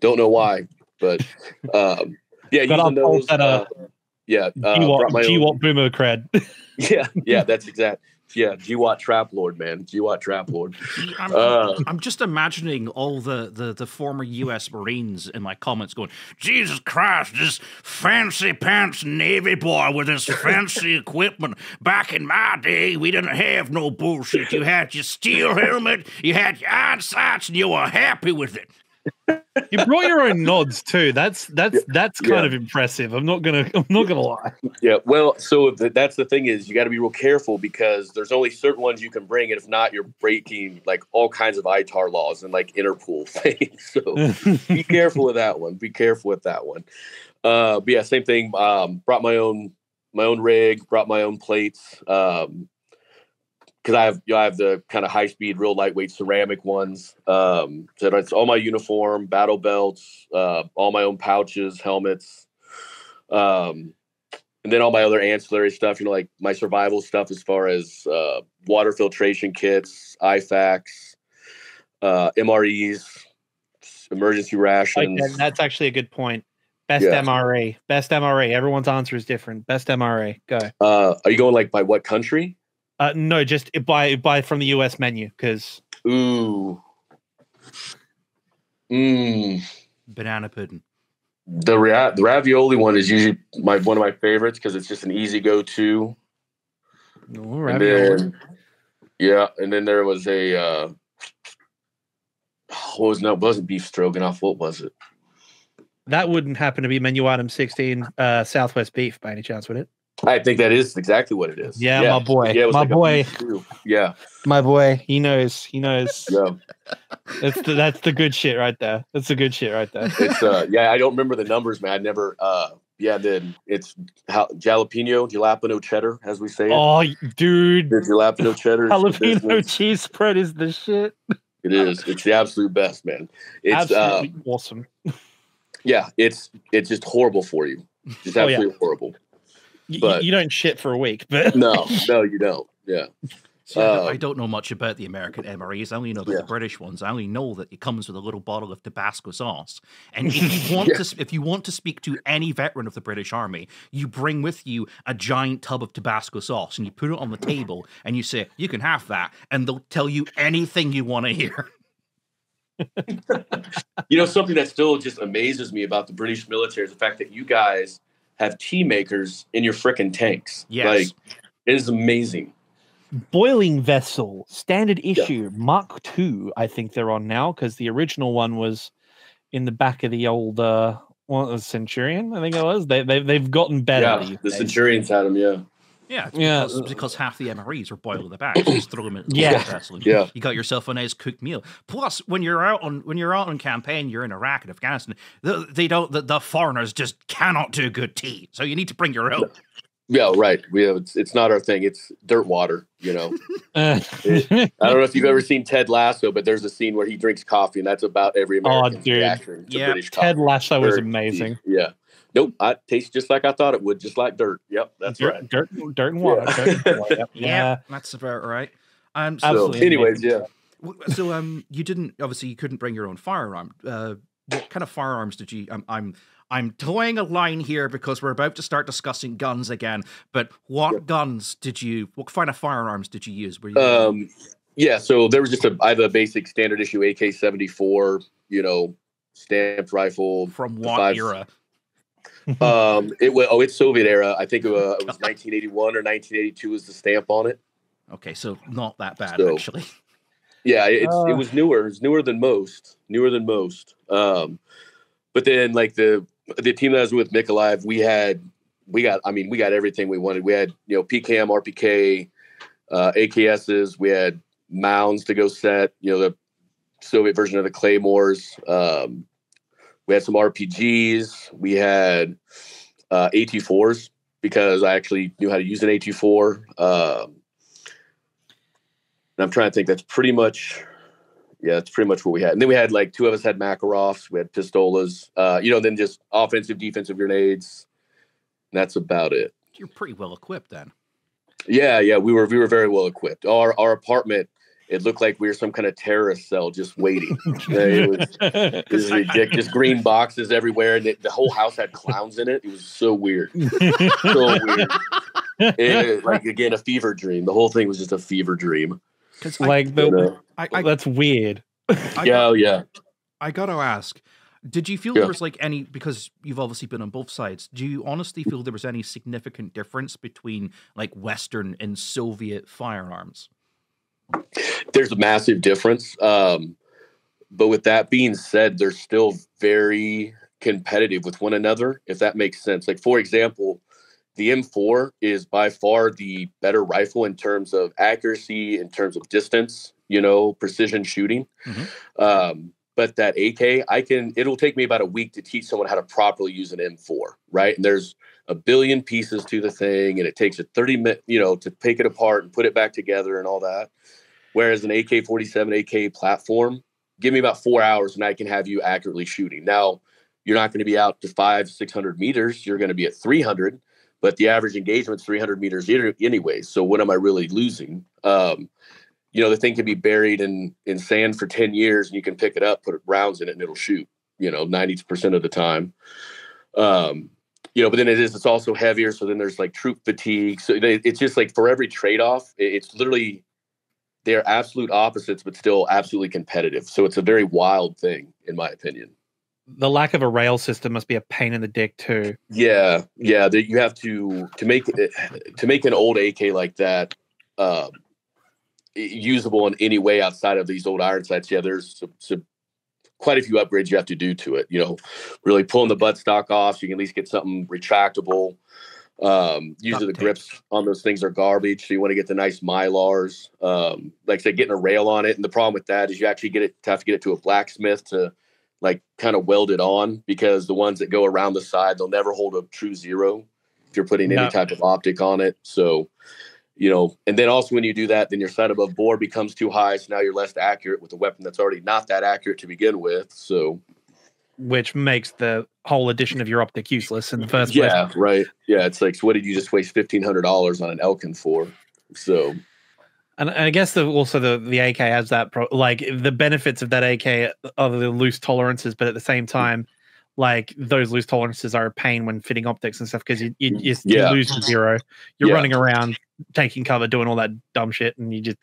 don't know why but um yeah Got using those at a- uh, yeah uh, G brought my G-Watt boomer cred? yeah yeah that's exact yeah g-watt trap lord man g-watt trap lord I'm, Uh, I'm just imagining all the, the, the former U.S. Marines in my comments going, Jesus Christ, this fancy pants Navy boy with his fancy equipment. Back in my day, we didn't have no bullshit. You had your steel helmet, you had your iron sights, and you were happy with it. You brought your own nods too. That's that's that's kind Yeah. of impressive. I'm not gonna I'm not gonna lie. Yeah, well, so th- that's the thing is you got to be real careful because there's only certain ones you can bring, and if not, you're breaking like all kinds of ITAR laws and like Interpol things. So be careful with that one. Be careful with that one. Uh, but yeah, same thing. Um, brought my own my own rig, brought my own plates. Um, because I have you know, I have the kind of high speed, real lightweight ceramic ones. Um, so it's all my uniform, battle belts, uh, all my own pouches, helmets. Um, and then all my other ancillary stuff, you know, like my survival stuff as far as uh, water filtration kits, IFAKs, uh, MREs, emergency rations. Okay, that's actually a good point. Best Yeah. MRE. Best MRE. Everyone's answer is different. Best MRE. Go. Uh, are you going like by what country? Uh, no, just buy buy from the US menu because Ooh. Mm. Banana pudding. The, ra- the ravioli one is usually my one of my favorites because it's just an easy go to. And then, yeah, and then there was a uh, what was no, it wasn't beef stroganoff. What was it? that wouldn't happen to be menu item 16 uh Southwest beef by any chance, would it? I think that is exactly what it is. Yeah, my boy. Yeah, My like boy. Yeah, My boy, he knows. He knows. yeah. That's the that's the good shit right there. That's the good shit right there. It's uh, yeah. I don't remember the numbers, man. I never. Uh, yeah. Then it's ha- jalapeno, jalapeno cheddar, as we say it. Oh, dude, The jalapeno cheddar. jalapeno cheese spread is the shit. It is. It's the absolute best, man. It's uh, awesome. yeah. It's it's just horrible for you. Just Oh, yeah. absolutely horrible. Y- y- but- you don't shit for a week, but No, no, you don't. Yeah. See, I don't- uh, I don't know much about the American MREs. I only know about Yeah. the British ones. I only know that it comes with a little bottle of Tabasco sauce. And if you want Yeah. to, if you want to speak to any veteran of the British Army, you bring with you a giant tub of Tabasco sauce and you put it on the table and you say, "You can have that," and they'll tell you anything you want to hear. You know, something that still just amazes me about the British military is the fact that you guys have tea makers in your frickin' tanks. Yes. Like, it is amazing. boiling vessel standard issue Mark II. I think they're on now because the original one was in the back of the old uh, what was Centurion? I think it was. They they they've gotten better. yeah. The days. Centurions had them. Yeah. Yeah, it's Yeah. because, because half the MREs are boiled in the bag. So just throw them in the Yeah. vessel. and Yeah. you got yourself a nice cooked meal. Plus, when you're out on when you're out on campaign, you're in Iraq and Afghanistan. the- They don't. The, the foreigners just cannot do good tea. So you need to bring your own. Yeah, right. We have it's, it's not our thing. It's dirt water. You know. Uh, I don't know if you've ever seen Ted Lasso, but there's a scene where he drinks coffee, and that's about every Oh, American dude. reaction to Yeah, British Ted coffee. Lasso was Dirt, amazing. Yeah. Nope. I taste just like I thought it would, just like dirt. Yep, that's dirt, right. dirt, dirt and water. Yeah. And water. Yep. yeah. that's about right. Um, so, So, Absolutely anyways, amazing. yeah. so um, you didn't obviously you couldn't bring your own firearm. Uh, what kind of firearms did you? Um, I'm I'm towing a line here because we're about to start discussing guns again. But what Yeah. guns did you? What kind of firearms did you use? Were you Um, yeah. So there was just a I have a basic standard issue AK seventy four. You know, stamped rifle. from the what five- era? Um, it was oh, it's Soviet era. I think it was, it was 1981 or 1982 was the stamp on it. Okay, so not that bad So- actually. Yeah, it's Uh. it was newer. It's newer than most. Newer than most. Um, but then like the the team that I was with, Mick Alive, we had we got. I mean, we got everything we wanted. We had you know PKM, RPK, uh, AKSs. We had mounds to go set. You know the Soviet version of the claymores. Um, we had some RPGs. We had uh, AT4s because I actually knew how to use an AT4. Um, and I'm trying to think. That's pretty much, yeah, that's pretty much what we had. And then we had like two of us had Makarovs. We had pistolas. Uh, you know, then just offensive, defensive grenades. And that's about it. You're pretty well equipped then. Yeah, yeah, we were we were very well equipped. Our our apartment, it looked like we were some kind of terrorist cell just waiting. It was, it was I- I- ridiculous. Just green boxes everywhere, and it, the whole house had clowns in it. It was so weird, so weird. It- like again, a fever dream. The whole thing was just a fever dream. Because like You the know? I, I, that's weird. I, Yeah, oh, yeah. I got to ask, did you feel Yeah. there was like any because you've obviously been on both sides? Do you honestly feel there was any significant difference between like Western and Soviet firearms? There's a massive difference. Um, but with that being said, they're still very competitive with one another, if that makes sense. Like, for example, the M4 is by far the better rifle in terms of accuracy, in terms of distance, you know, precision shooting. Mhm. Um, but that AK, I can, it'll take me about a week to teach someone how to properly use an M4, right? And there's a billion pieces to the thing, and it takes a 30 minute, you know, to take it apart and put it back together and all that. Whereas an AK 47 AK platform, give me about four hours and I can have you accurately shooting. Now, you're not going to be out to five, 600 meters. You're going to be at 300, but the average engagement's 300 meters anyway. So, what am I really losing? Um, you know, the thing can be buried in, in sand for 10 years and you can pick it up, put rounds in it, and it'll shoot, you know, 90% of the time. Um, you know, but then it is, it's also heavier. So then there's like troop fatigue. So it's just like for every trade off, it's literally they're absolute opposites, but still absolutely competitive. So it's a very wild thing, in my opinion. The lack of a rail system must be a pain in the dick too. Yeah, yeah. That you have to to make to make an old AK like that uh, usable in any way outside of these old iron sights. Yeah, there's some, some quite a few upgrades you have to do to it. You know, really pulling the buttstock off so you can at least get something retractable. Um, usually the grips on those things are garbage, so you want to get the nice mylars. Um, like I said, getting a rail on it, and the problem with that is you actually get it have to get it to a blacksmith to like kind of weld it on because the ones that go around the side they'll never hold a true zero if you're putting No. any type of optic on it. So, you know, and then also when you do that, then your sight above bore becomes too high, so now you're less accurate with a weapon that's already not that accurate to begin with. So, which makes the whole addition of your optic useless in the first place. yeah, right, yeah, it's like, so what did you just waste fifteen hundred dollars on an ELCAN for? So, place. And I guess the, also the the AK has that pro- like the benefits of that AK are the loose tolerances, but at the same time, like those loose tolerances are a pain when fitting optics and stuff because you you, you, you lose to zero. You're Yeah. running around taking cover, doing all that dumb shit, and you just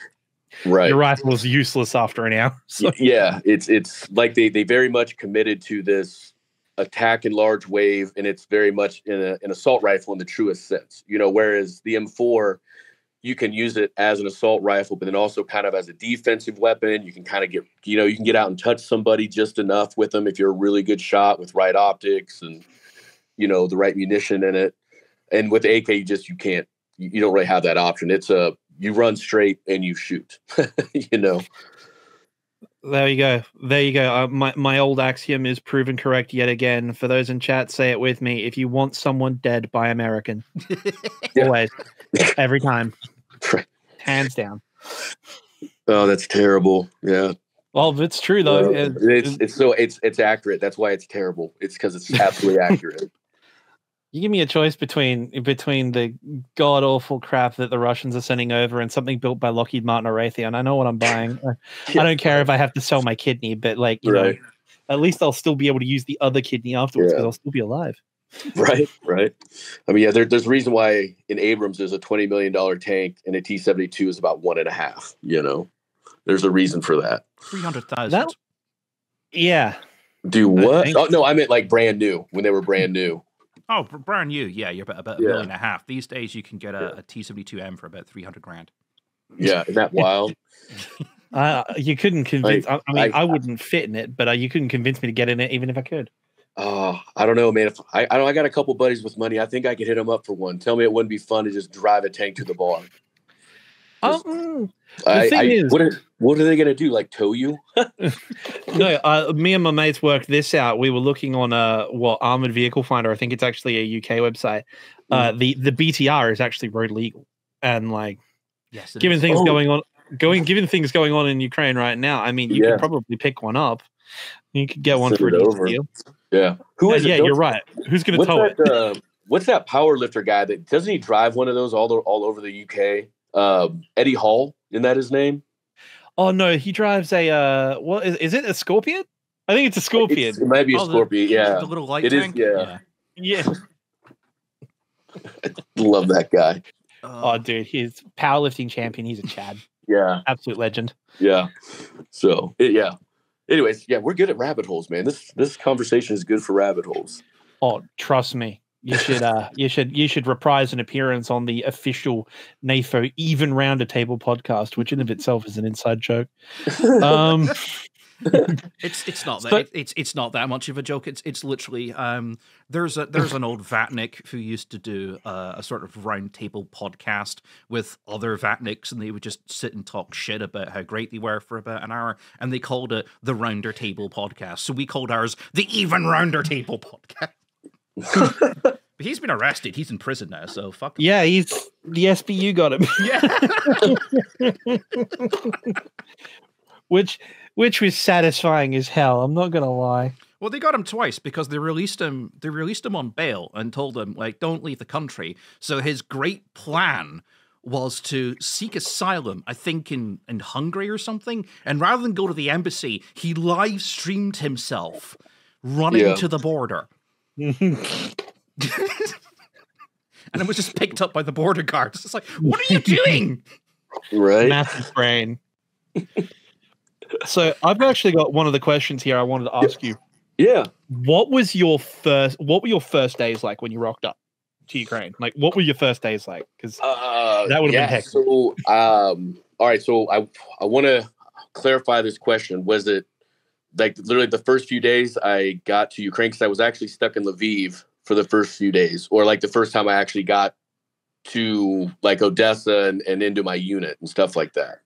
right, your rifle is useless after an hour. So yeah it's it's like they they very much committed to this attack in large wave and it's very much in a, an assault rifle in the truest sense you know whereas the m4 you can use it as an assault rifle but then also kind of as a defensive weapon. You can kind of get you know you can get out and touch somebody just enough with them if you're a really good shot with right optics and you know the right munition in it. And with the ak you just you can't you you don't really have that option. It's a you run straight and you shoot you know There you go. There you go. Uh, my my old axiom is proven correct yet again. For those in chat, say it with me. If you want someone dead, buy American. Always, every time, hands down. Oh, that's terrible. Yeah. Well, it's true though. Uh, It- it's it's so it's it's accurate. That's why it's terrible. It's because it's absolutely accurate. You give me a choice between between the god awful crap that the Russians are sending over and something built by Lockheed Martin or Raytheon. I know what I'm buying. I- I don't care if I have to sell my kidney, but like you Right. know, at least I'll still be able to use the other kidney afterwards because Yeah. I'll still be alive. right, right. I mean, yeah, there, there's a reason why in Abrams there's a twenty million dollar tank and a T seventy two is about one and a half. You know, there's a reason for that. Three hundred thousand. Yeah, Do what? Oh no, I meant like brand new when they were brand new. Oh, brand new. Yeah, you're about, about a million and a half. These days, you can get a, Yeah. a T72M for about 300 grand. Yeah, isn't that wild? uh, you couldn't convince. I, I mean, I- I, wouldn't fit in it, but uh, you couldn't convince me to get in it, even if I could. Oh, I don't know, man. If I, I, know I got a couple buddies with money, I think I could hit them up for one. Tell me it wouldn't be fun to just drive a tank to the bar. Just- Um, I, thing I, is- what, are, what are they gonna do? Like tow you? no, uh, me and my mates worked this out. We were looking on uh, what Armored Vehicle Finder. I think it's actually a UK website. Uh, the the BTR is actually road legal, and like Yes, given is. things Oh. going on, going given things going on in Ukraine right now, I mean, you Yeah. could probably pick one up. You could get one Send for a it deal. Yeah. who is? Yeah, it? yeah, you're right. Who's going to What's tow it? that? Uh, what's that power lifter guy that doesn't he drive one of those all o- all over the UK? Um, Eddie Hall, isn't that his name? Oh no, he drives a uh, what is, is it a Scorpion? I think it's a Scorpion. It's- it might be a Oh, the- Scorpion. Yeah, The little light It is, tank? yeah. yeah. love that guy. Oh Uh, dude, he's powerlifting champion. He's a Chad, Yeah, absolute legend. yeah. So it, yeah. Anyways, yeah, we're good at rabbit holes, man. This this conversation is good for rabbit holes. Oh, trust me. You should uh you should you should reprise an appearance on the official NAFO even rounder table podcast, which in of itself is an inside joke. Um it's it's not that So- it, it's it's not that much of a joke. It's it's literally um there's a there's an old Vatnik who used to do uh, a sort of round table podcast with other Vatniks, and they would just sit and talk shit about how great they were for about an hour, and they called it the Rounder Table Podcast. So we called ours the Even Rounder Table Podcast. But he's been arrested. He's in prison now, so fuck. him. yeah, he's the SBU got him. Yeah. which which was satisfying as hell. I'm not gonna lie. Well, they got him twice because they released him. They released him on bail and told him like, "Don't leave the country." So his great plan was to seek asylum, I think in in Hungary or something. And rather than go to the embassy, he live streamed himself running Yeah. to the border, and it was just picked up by the border guards. It's like, what are you doing? right? Massive brain. so I've actually got one of the questions here I wanted to ask you. Yeah. What was your first what were your first days like when you rocked up to Ukraine? Like what were your first days like? Because Uh, That would've been yeah, hectic. So, um, all right. So I I want to clarify this question. Was it like literally the first few days I got to Ukraine because I was actually stuck in Lviv for the first few days, or like the first time I actually got to like Odessa and, and into my unit and stuff like that.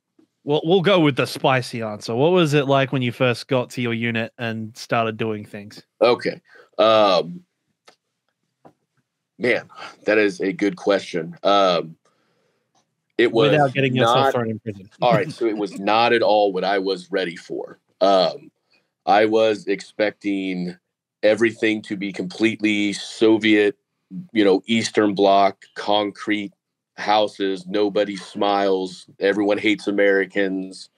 well we'll go with the spicy answer. What was it like when you first got to your unit and started doing things? Okay. Um, man, that is a good question. Um, it was Without getting yourself not thrown in prison. all right so it was not at all what i was ready for um i was expecting everything to be completely soviet you know eastern bloc concrete houses nobody smiles everyone hates americans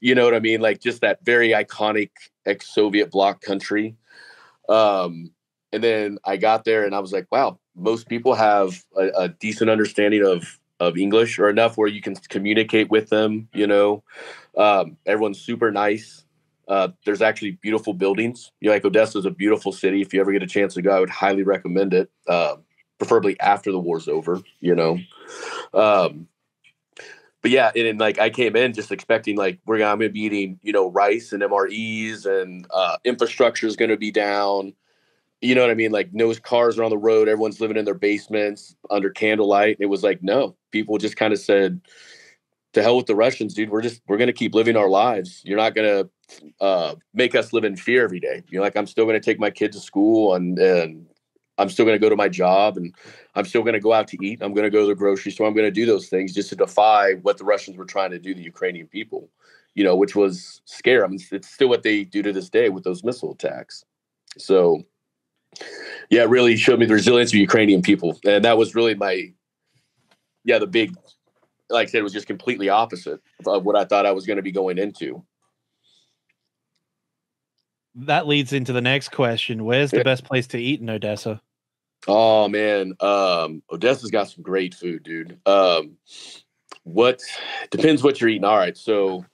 you know what i mean like just that very iconic ex-soviet bloc country um and then i got there and i was like wow most people have a, a decent understanding of of English or enough where you can communicate with them. You know, um, everyone's super nice. Uh, there's actually beautiful buildings. You know, like Odessa is a beautiful city. If you ever get a chance to go, I would highly recommend it. Uh, preferably after the war's over. You know, um, but yeah, and, like I came in just expecting like we're gonna, I'm gonna be eating you know rice and MREs and uh, infrastructure is gonna be down you know what I mean? Like no cars are on the road. Everyone's living in their basements under candlelight. It was like, no, people just kind of said, to hell with the Russians, dude. We're just we're gonna keep living our lives. You're not gonna uh, make us live in fear every day. You know, like I'm still gonna take my kids to school and and I'm still gonna go to my job and I'm still gonna go out to eat. I'm gonna go to the grocery store. I'm gonna do those things just to defy what the Russians were trying to do to the Ukrainian people. You know, which was scare. I mean, it's still what they do to this day with those missile attacks. So, yeah, it really showed me the resilience of Ukrainian people, and that was really my, yeah, the big like I said, it was just completely opposite of what I thought I was going to be going into. That leads into the next question. Where's the Yeah. best place to eat in Odessa? Oh man, um, Odessa's got some great food, dude. Um, what depends what you're eating. All right, so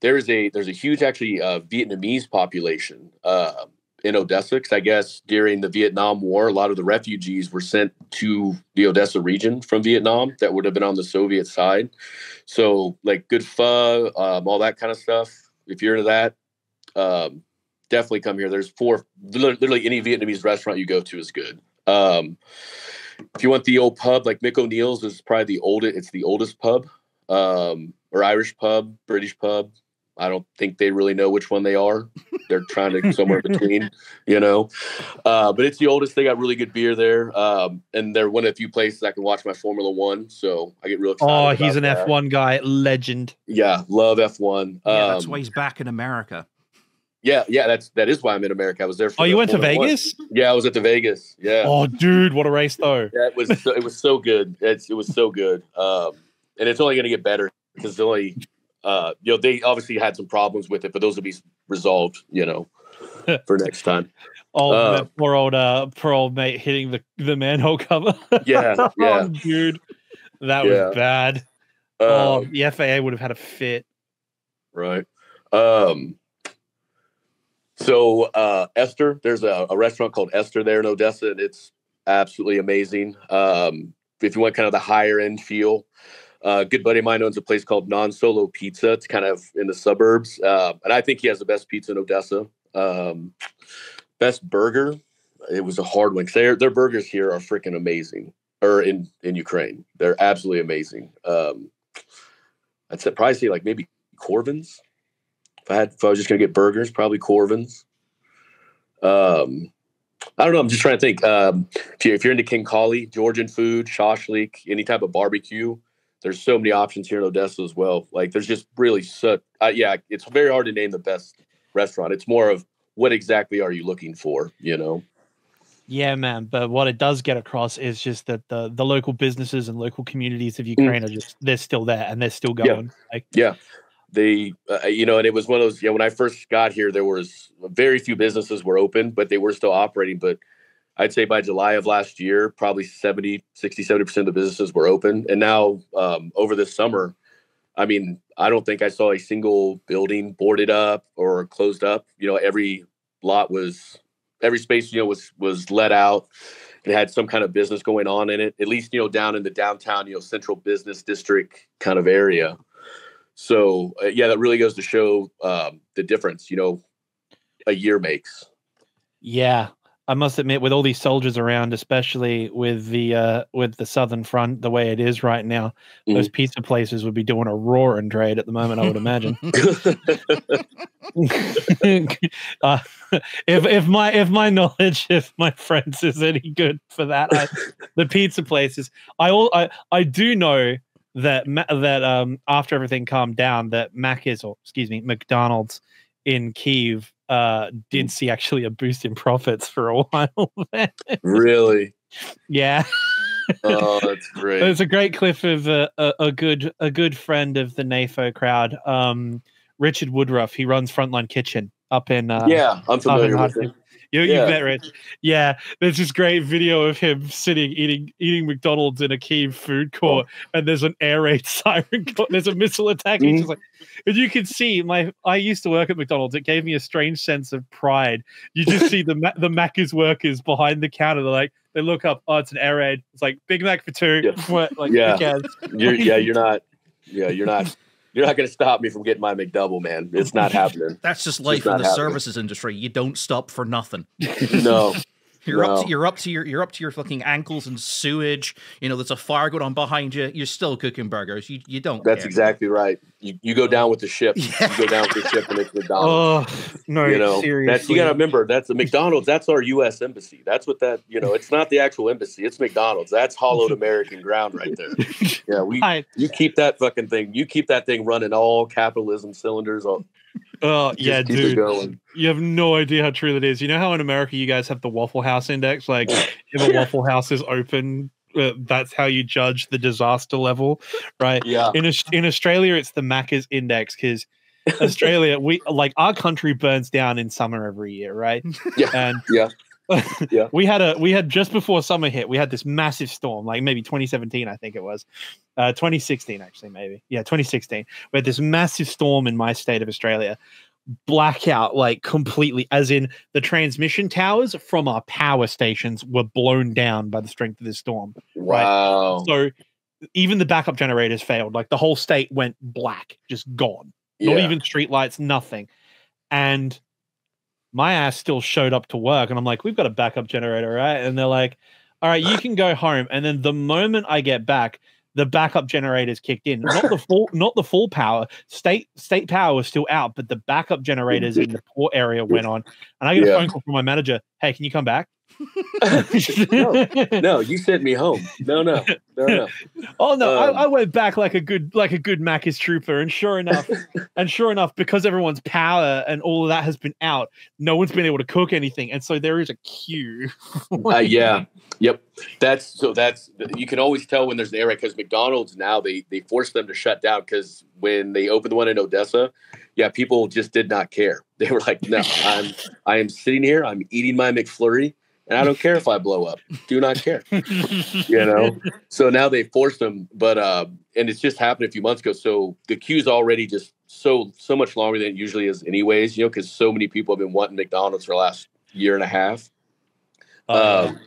there's a there's a huge actually uh, Vietnamese population uh, in Odessa because I guess during the Vietnam War, a lot of the refugees were sent to the Odessa region from Vietnam that would have been on the Soviet side. So like good pho, um, all that kind of stuff. If you're into that, um, definitely come here. There's four literally any Vietnamese restaurant you go to is good. Um, if you want the old pub, like Mick O'Neill's is probably the oldest. It's the oldest pub, um, or Irish pub, British pub. I don't think they really know which one they are. They're trying to somewhere between, you know. Uh, but it's the oldest. They got really good beer there, um, and they're one of the few places I can watch my Formula One. So I get real excited. Oh, he's an about that. F1 guy, legend. Yeah, love F one. Yeah, that's um, why he's back in America. yeah, yeah. That's that is why I'm in America. I was there. For Oh, you went to Formula One. Vegas? Yeah, I was at the Vegas. Yeah. Oh, dude, what a race though. Yeah, it was so, it was so good. It's it was so good, um, and it's only going to get better because the only uh, you know they obviously had some problems with it, but those will be resolved. You know, for next time. Oh, Uh, poor old uh poor old mate hitting the, the manhole cover. Yeah, oh, dude. That Yeah. was bad. oh, Um, the FAA would have had a fit. right. Um, so uh, Esther, there's a, a restaurant called Esther there in Odessa, and it's absolutely amazing. Um, if you want kind of the higher end feel, a good buddy of mine owns a place called Non Solo Pizza. It's kind of in the suburbs, uh, and I think he has the best pizza in Odessa. Um, best burger, it was a hard one. Their their burgers here are freaking amazing. Or in in Ukraine, they're absolutely amazing. Um, I'd say probably say like maybe Corvin's. If I had, if I was just gonna get burgers, probably Corvin's. Um, I don't know. I'm just trying to think. Um, if you're, if you're into khinkali, Georgian food, shashlik, any type of barbecue, there's so many options here in Odessa as well. Like there's just really so. Uh, yeah, it's very hard to name the best restaurant. It's more of what exactly are you looking for? You know. Yeah, man. But what it does get across is just that the the local businesses and local communities of Ukraine are just they're still there and they're still Mm. Yeah. going. Like Yeah, they, uh, you know, and it was one of those. Yeah, when I first got here, there was very few businesses were open, but they were still operating. But I'd say by July of last year, probably 70, 60, 70 percent of the businesses were open. And now, um, over this summer, I mean, I don't think I saw a single building boarded up or closed up. You know, every lot was, every space, you know, was was let out. It had some kind of business going on in it, at least you know down in the downtown, you know, central business district kind of area. So uh, yeah, that really goes to show um, the difference. You know, a year makes. Yeah, I must admit, with all these soldiers around, especially with the uh, with the Southern Front the way it is right now, those pizza places would be doing a roaring trade at the moment. I would imagine. uh, if if my if my knowledge if my friends is any good for that, I, the pizza places, I all I I do know that Ma- that um after everything calmed down, that Mac's or excuse me McDonald's in Kiev uh did see actually a boost in profits for a while. really? yeah, Oh, that's great. there's a great clip of a, a, a good a good friend of the NAFO crowd, um, Richard Woodruff. He runs Frontline Kitchen up in uh, yeah, I'm familiar with Hardwick. You, Yeah. you bet, Rich. Yeah, there's this great video of him sitting eating eating McDonald's in a Kiev food oh. court, and there's an air raid siren. There's a missile attack. He's just mm-hmm. like, and you can see my. I used to work at McDonald's. It gave me a strange sense of pride. You just see the the Macca's workers behind the counter. They're like, they look up. Oh, it's an air raid. It's like Big Mac for two. Yeah. What? Like, Yeah. yeah, you're not. Yeah, you're not. You're not going to stop me from getting my McDouble, man. It's not happening. That's just life in the happening. services industry. You don't stop for nothing. No, You're up to you're up to your you're up to your fucking ankles in sewage. You know, there's a fire going on behind you. You're still cooking burgers. You you don't. That's care. exactly right. You you go down with the ship. Yeah. You go down with the ship, and it's McDonald's. Oh no, you know, seriously. that's you got to remember. That's the McDonald's. That's our U.S. embassy. That's what that. You know, it's not the actual embassy. It's McDonald's. That's hollowed American ground right there. Yeah, we. I- You keep that fucking thing. You keep that thing running all capitalism cylinders. All, Oh yeah, dude. You have no idea how true that is. You know how in America you guys have the Waffle House index? Like if a Waffle House is open, uh, that's how you judge the disaster level, right? Yeah. In in Australia, it's the Macca's index because Australia, we like our country burns down in summer every year, right? Yeah. And Yeah. Yeah. we had a we had just before summer hit, we had this massive storm, like maybe 2017, I think it was, uh, 2016 actually, maybe, yeah, 2016. We had this massive storm in my state of Australia, blackout, like completely, as in the transmission towers from our power stations were blown down by the strength of this storm. Wow. So even the backup generators failed. Like the whole state went black, just gone. Not even street lights, nothing. And my ass still showed up to work, and I'm like, "We've got a backup generator, right?" And they're like, "All right, you can go home." And then the moment I get back, the backup generators kicked in. Not the full, not the full power. State state power was still out, but the backup generators in the port area went on. And I get Yeah. a phone call from my manager. Hey, can you come back? No, no, you sent me home. No, no, no, no. Oh no, Um, I, I went back like a good like a good Macca's trooper, and sure enough, and sure enough, because everyone's power and all of that has been out, no one's been able to cook anything, and so there is a queue. Uh, yeah. Yep. That's so. That's you can always tell when there's an area because McDonald's now they they force them to shut down because when they opened the one in Odessa, yeah, people just did not care. They were like, no, I'm I am sitting here, I'm eating my McFlurry, and I don't care if I blow up. Do not care. you know? So now they forced them. But uh and it's just happened a few months ago. So the queue's already just so so much longer than it usually is anyways you know because so many people have been wanting mcdonald's for the last year and a half. Uh, um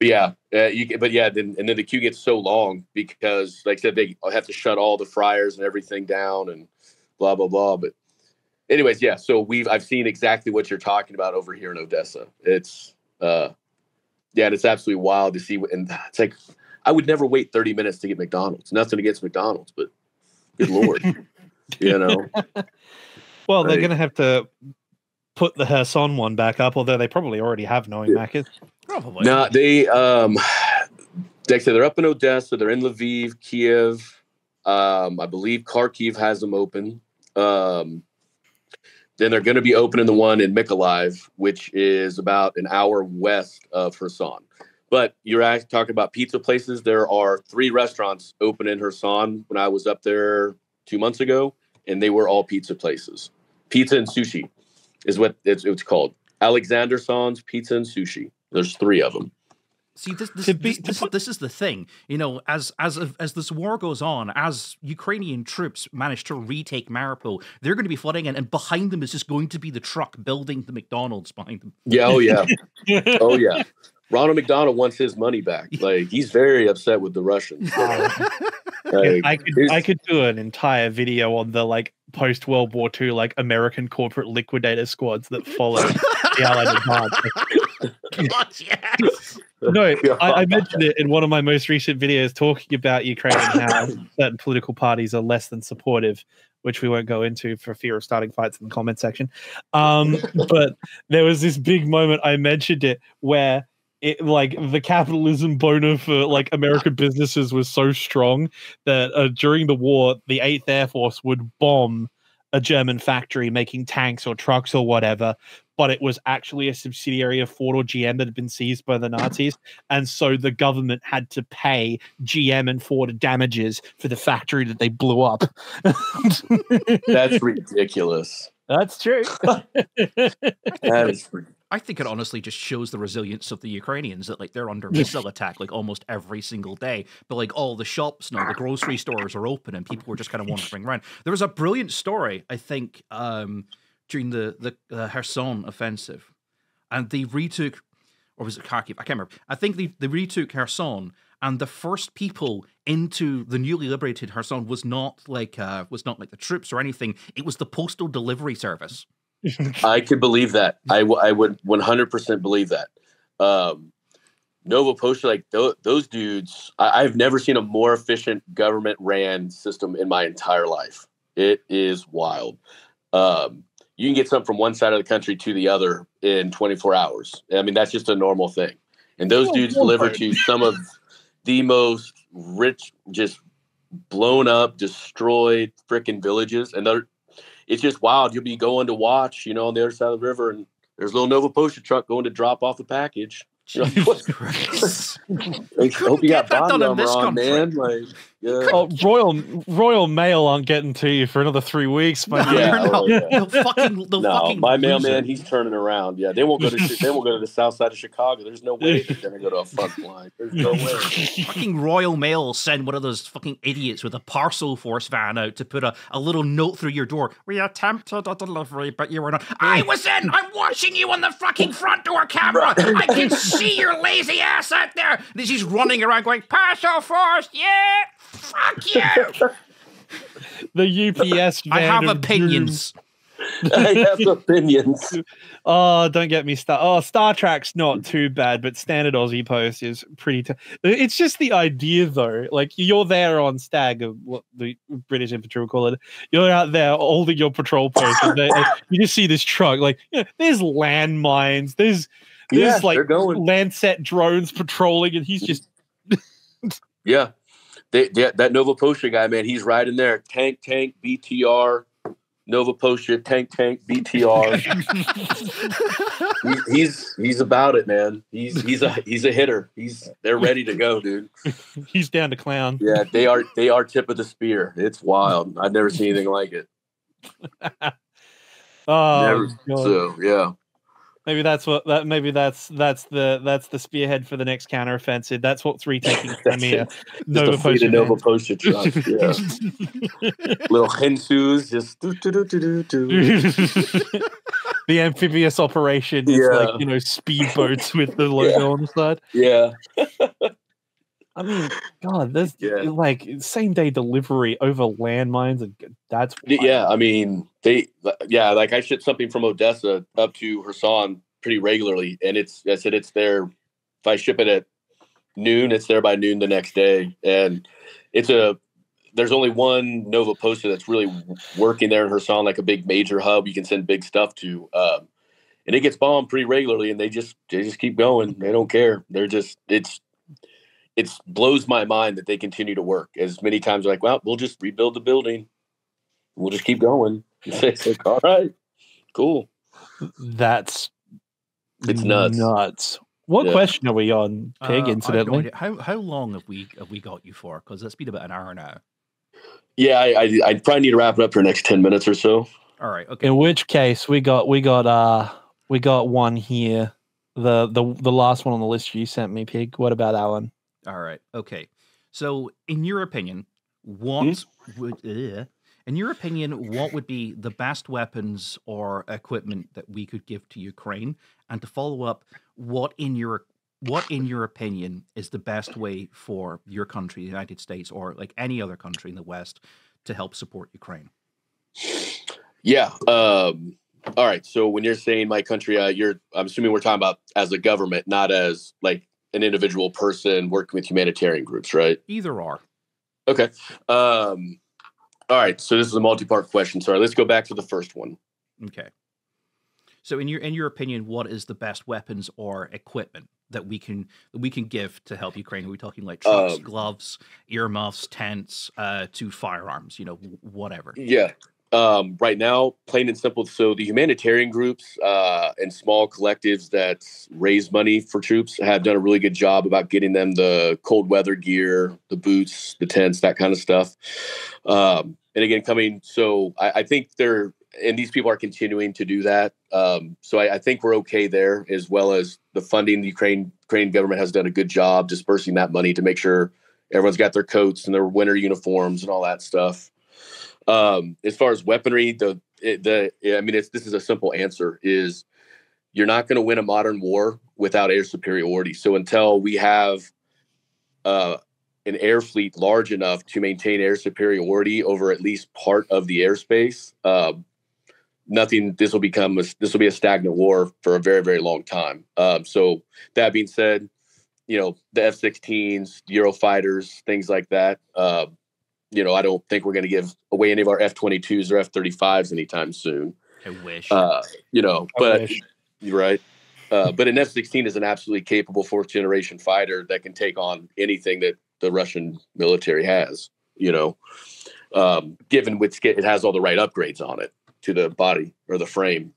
yeah uh, you, but yeah then and then the queue gets so long because like i said they have to shut all the fryers and everything down and blah blah blah. But anyways yeah so we've i've seen exactly what you're talking about over here in odessa. It's uh yeah, and it's absolutely wild to see. what- And it's like, I would never wait 30 minutes to get McDonald's. Nothing against McDonald's, but good lord, you know. well, they're gonna have to put the Kherson one back up, although they probably already have knowing Yeah. Macca's. Probably. No, they um, like I said, they're up in Odessa. They're in Lviv, Kiev. Um, I believe Kharkiv has them open. Um, then they're going to be opening the one in Mykolaiv, which is about an hour west of Kherson. But you're talking about pizza places. There are three restaurants open in Kherson when I was up there two months ago, and they were all pizza places. Pizza and sushi is what it's, it's called. Alexander Son's Pizza and Sushi. There's three of them. See, this this, be- this, to this, put- this is the thing. You know, as as as this war goes on, as Ukrainian troops manage to retake Mariupol, they're going to be flooding in, and behind them is just going to be the truck building the McDonald's behind them. Yeah, oh yeah, oh yeah. Ronald McDonald wants his money back. Like he's very upset with the Russians. Like, I could I could do an entire video on the like post World War II like American corporate liquidator squads that followed the Allied advance. God, yes. No, I, I mentioned it in one of my most recent videos talking about Ukraine and how certain political parties are less than supportive, which we won't go into for fear of starting fights in the comment section. Um, but there was this big moment I mentioned it where it like the capitalism boner for like American businesses was so strong that uh, during the war, the Eighth Air Force would bomb a German factory making tanks or trucks or whatever, but it was actually a subsidiary of Ford or GM that had been seized by the Nazis. And so the government had to pay GM and Ford damages for the factory that they blew up. that's ridiculous. That's true. That is ri- I think it honestly just shows the resilience of the Ukrainians that like they're under missile attack like almost every single day, but like all the shops now, the grocery stores are open and people were just kind of wandering around. There was a brilliant story, I think, um, during the the uh, Kherson offensive, and they retook, or was it Kharkiv? I can't remember. I think they they retook Kherson, and the first people into the newly liberated Kherson was not like uh, was not like the troops or anything. It was the postal delivery service. I could believe that. I, w- I would 100% believe that. Um, Nova Poshta, like th- those dudes, I- I've never seen a more efficient government ran system in my entire life. It is wild. Um, you can get something from one side of the country to the other in 24 hours. I mean, that's just a normal thing. And those Oh, dudes deliver to some of the most rich, just blown up, destroyed freaking villages. And they're, it's just wild. You'll be going to watch, you know, on the other side of the river, and there's a little Nova Poshta truck going to drop off the package. You're like, what? Jesus Christ. I hope you got bond number on, country. man. Like, yeah. Oh, Royal Royal Mail aren't getting to you for another three weeks, my No. Yeah, you're oh, yeah. They'll fucking, they'll no, fucking my lose mailman, he's turning around. Yeah, they won't go to they won't go to the south side of Chicago. There's no way they're gonna go to a front line. There's no way. fucking Royal Mail send one of those fucking idiots with a Parcelforce van out to put a, a little note through your door. We attempted a delivery, but you were not. I was in. I'm watching you on the fucking front door camera. I can see your lazy ass out there. And she's running around going, Parcelforce, yeah, fuck you. The UPS. I have of opinions. I have opinions. Oh, don't get me started. Oh, Star Trek's not too bad, but Standard Aussie Post is pretty. T- it's just the idea, though. Like you're there on Stag, or what the British infantry will call it. You're out there holding your patrol post, and they, and you just see this truck. Like, you know, there's landmines. There's Yeah, there's like they're going. Lancet drones patrolling, and he's just Yeah. They, they, that Nova Poshta guy, man, he's riding there. Tank, tank, BTR, Nova Poshta, tank, tank, BTR. He- he's he's about it, man. He's he's a he's a hitter. He's they're ready to go, dude. he's down to clown. Yeah, they are they are tip of the spear. It's wild. I've never seen anything like it. Oh, Never. So yeah. Maybe that's what that. Maybe that's that's the that's the spearhead for the next counteroffensive. That's what's retaking That's Crimea. Nova a fleet Poshta of Nova vans. Poshta trucks. Yeah. Little hensus, just do, do, do, do, do, do. the amphibious operation is Yeah. like you know speedboats with the logo on the side. Yeah. I mean, God, this Yeah. like same day delivery over landmines, and that's wild. Yeah, I mean, they, yeah, like I ship something from Odessa up to Kherson pretty regularly, and it's, I said it's there. If I ship it at noon, it's there by noon the next day, and it's a. There's only one Nova Poshta that's really working there in Kherson, like a big major hub you can send big stuff to, um, and it gets bombed pretty regularly, and they just they just keep going. They don't care. They're just it's. It blows my mind that they continue to work as many times. Like, well, we'll just rebuild the building we'll just keep going. It's like, all right, cool. That's It's nuts. Nuts. What Yeah. question are we on, Uh, Pig? have no incidentally, idea. How how long have we have we got you for? Because it's been about an hour now. Yeah, I, I I probably need to wrap it up for the next ten minutes or so. All right. Okay. in which case we got we got uh we got one here. The the the last one on the list you sent me, Pig. What about that one? All right. Okay. So, in your opinion, what would, uh, in your opinion, what would be the best weapons or equipment that we could give to Ukraine? And to follow up, what in your what in your opinion is the best way for your country, the United States, or like any other country in the West, to help support Ukraine? Yeah. Um. All right. So when you're saying my country, uh, you're I'm assuming we're talking about as a government, not as like an individual person working with humanitarian groups, right? Either are. Okay. Um. All right. So this is a multi-part question. Sorry. Let's go back to the first one. Okay. So, in your in your opinion, what is the best weapons or equipment that we can that we can give to help Ukraine? Are we talking like trucks, Um, gloves, earmuffs, tents, uh, to firearms? You know, whatever. Yeah. Um, right now, plain and simple. So the humanitarian groups uh, and small collectives that raise money for troops have done a really good job about getting them the cold weather gear, the boots, the tents, that kind of stuff. Um, and again, coming. So I, I think they're and these people are continuing to do that. Um, so I, I think we're okay there, as well as the funding. The Ukraine Ukraine government has done a good job dispersing that money to make sure everyone's got their coats and their winter uniforms and all that stuff. Um, as far as weaponry, the the I mean, it's this is a simple answer: is you're not going to win a modern war without air superiority. So until we have uh, an air fleet large enough to maintain air superiority over at least part of the airspace, um, nothing. This will become a, this will be a stagnant war for a very very long time. Um, so that being said, you know the F-16s, Eurofighters, things like that. Uh, you know, I don't think we're going to give away any of our F-22s or F-35s anytime soon. I wish. Uh, you know, I but wish. you're right. Uh, but an F-16 is an absolutely capable fourth generation fighter that can take on anything that the Russian military has. You know, um, given which it has all the right upgrades on it to the body or the frame.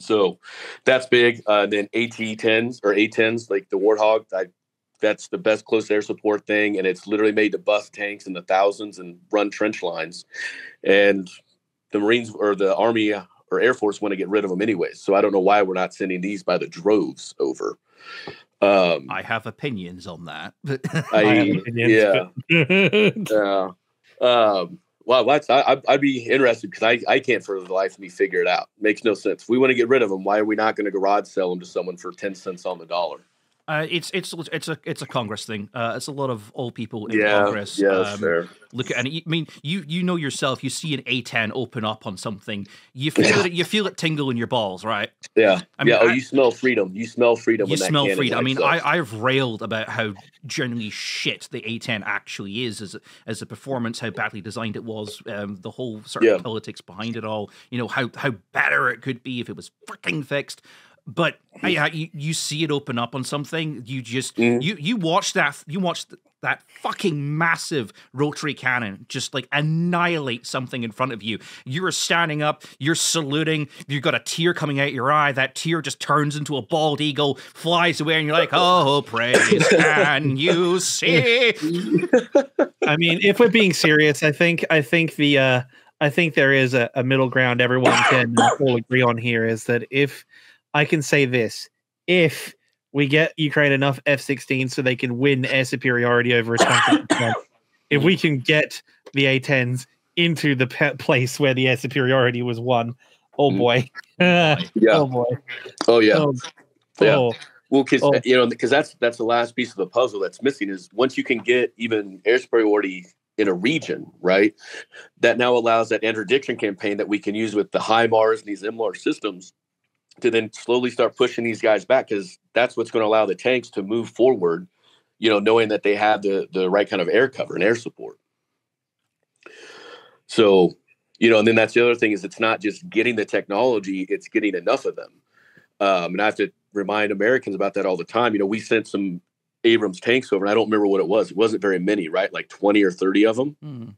So that's big. Uh, then AT-10s or A-10s, like the Warthog, I, that's the best close air support thing, and it's literally made to bust tanks in the thousands and run trench lines. And the Marines or the Army or Air Force want to get rid of them anyways. So I don't know why we're not sending these by the droves over. Um, I have opinions on that. I I, opinions, yeah, but- yeah. Um, well, that's, I, I'd- I'd be interested because I, I can't for the life of me figure it out. Makes no sense. If we want to get rid of them, why are we not going to garage sell them to someone for 10 cents on the dollar? Uh, it's it's it's a it's a Congress thing. Uh, it's a lot of old people in yeah, Congress. yeah, um, fair. look at and I mean you you know yourself. You see an A10 open up on something, you feel it. You feel it tingle in your balls, right? Yeah, I mean, yeah. Oh, I- you smell freedom. You smell freedom. You smell freedom. I mean, I. I've railed about how generally shit the A10 actually is as a, as a performance, how badly designed it was, um, the whole sort of Yeah. politics behind it all. You know how how better it could be if it was freaking fixed. But yeah, you, you see it open up on something. You just Mhm. you you watch that you watch that fucking massive rotary cannon just like annihilate something in front of you. You're standing up, you're saluting, you've got a tear coming out your eye. That tear just turns into a bald eagle, flies away, and you're like, oh, praise can you see? I mean, if we're being serious, I think I think the uh, I think there is a, a middle ground everyone can all agree on here is that if I can say this, if we get Ukraine enough F-16 so they can win air superiority over its country, if we can get the A-10s into the pe- place where the air superiority was won, oh Mm. boy, yeah. oh boy, Oh yeah. oh, Yeah. oh. Well, because Oh. you know, because that's that's the last piece of the puzzle that's missing is once you can get even air superiority in a region, right? That now allows that interdiction campaign that we can use with the high HIMARS and these MLAR systems to then slowly start pushing these guys back because that's what's going to allow the tanks to move forward. You know, knowing that they have the the right kind of air cover and air support. So, you know, and then that's the other thing is it's not just getting the technology; it's getting enough of them. Um, and I have to remind Americans about that all the time. You know, we sent some Abrams tanks over, and I don't remember what it was. It wasn't very many, right? Like 20 or 30 of them, Hmm.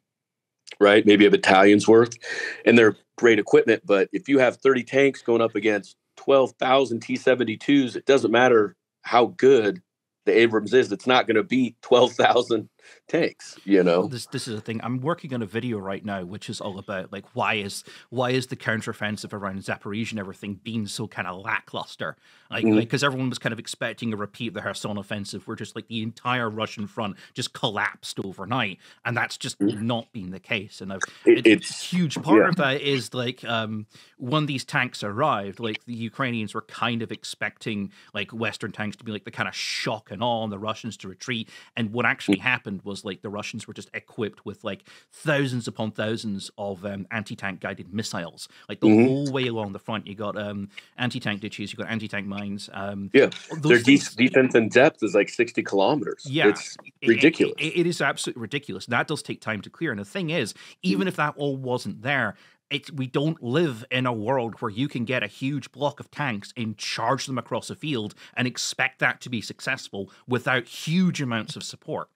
right? Maybe a battalion's worth. And they're great equipment. But if you have 30 tanks going up against 12,000 T 72s, it doesn't matter how good the Abrams is, it's not going to beat 12,000 tanks, you know? This this is a thing. I'm working on a video right now, which is all about like why is why is the counteroffensive around Zaporizhia and everything being so kind of lackluster? Like because everyone was kind of expecting a repeat of the Kherson offensive, where just like the entire Russian front just collapsed overnight, and that's just Mhm. not been the case. And I've It, it's, it's, a huge part yeah. of that is like um when these tanks arrived like the ukrainians were kind of expecting like western tanks to be like the kind of shock and awe and the russians to retreat and what actually happened was like the russians were just equipped with like thousands upon thousands of um, anti-tank guided missiles like the Mhm. whole way along the front you got um anti-tank ditches you got anti-tank mines um Yeah, their de- defense in depth is like 60 kilometers. Yeah. It's it- it- ridiculous. it- it is absolutely ridiculous. That does take time to clear. And the thing is, even if that all wasn't there, it, we don't live in a world where you can get a huge block of tanks and charge them across a field and expect that to be successful without huge amounts of support.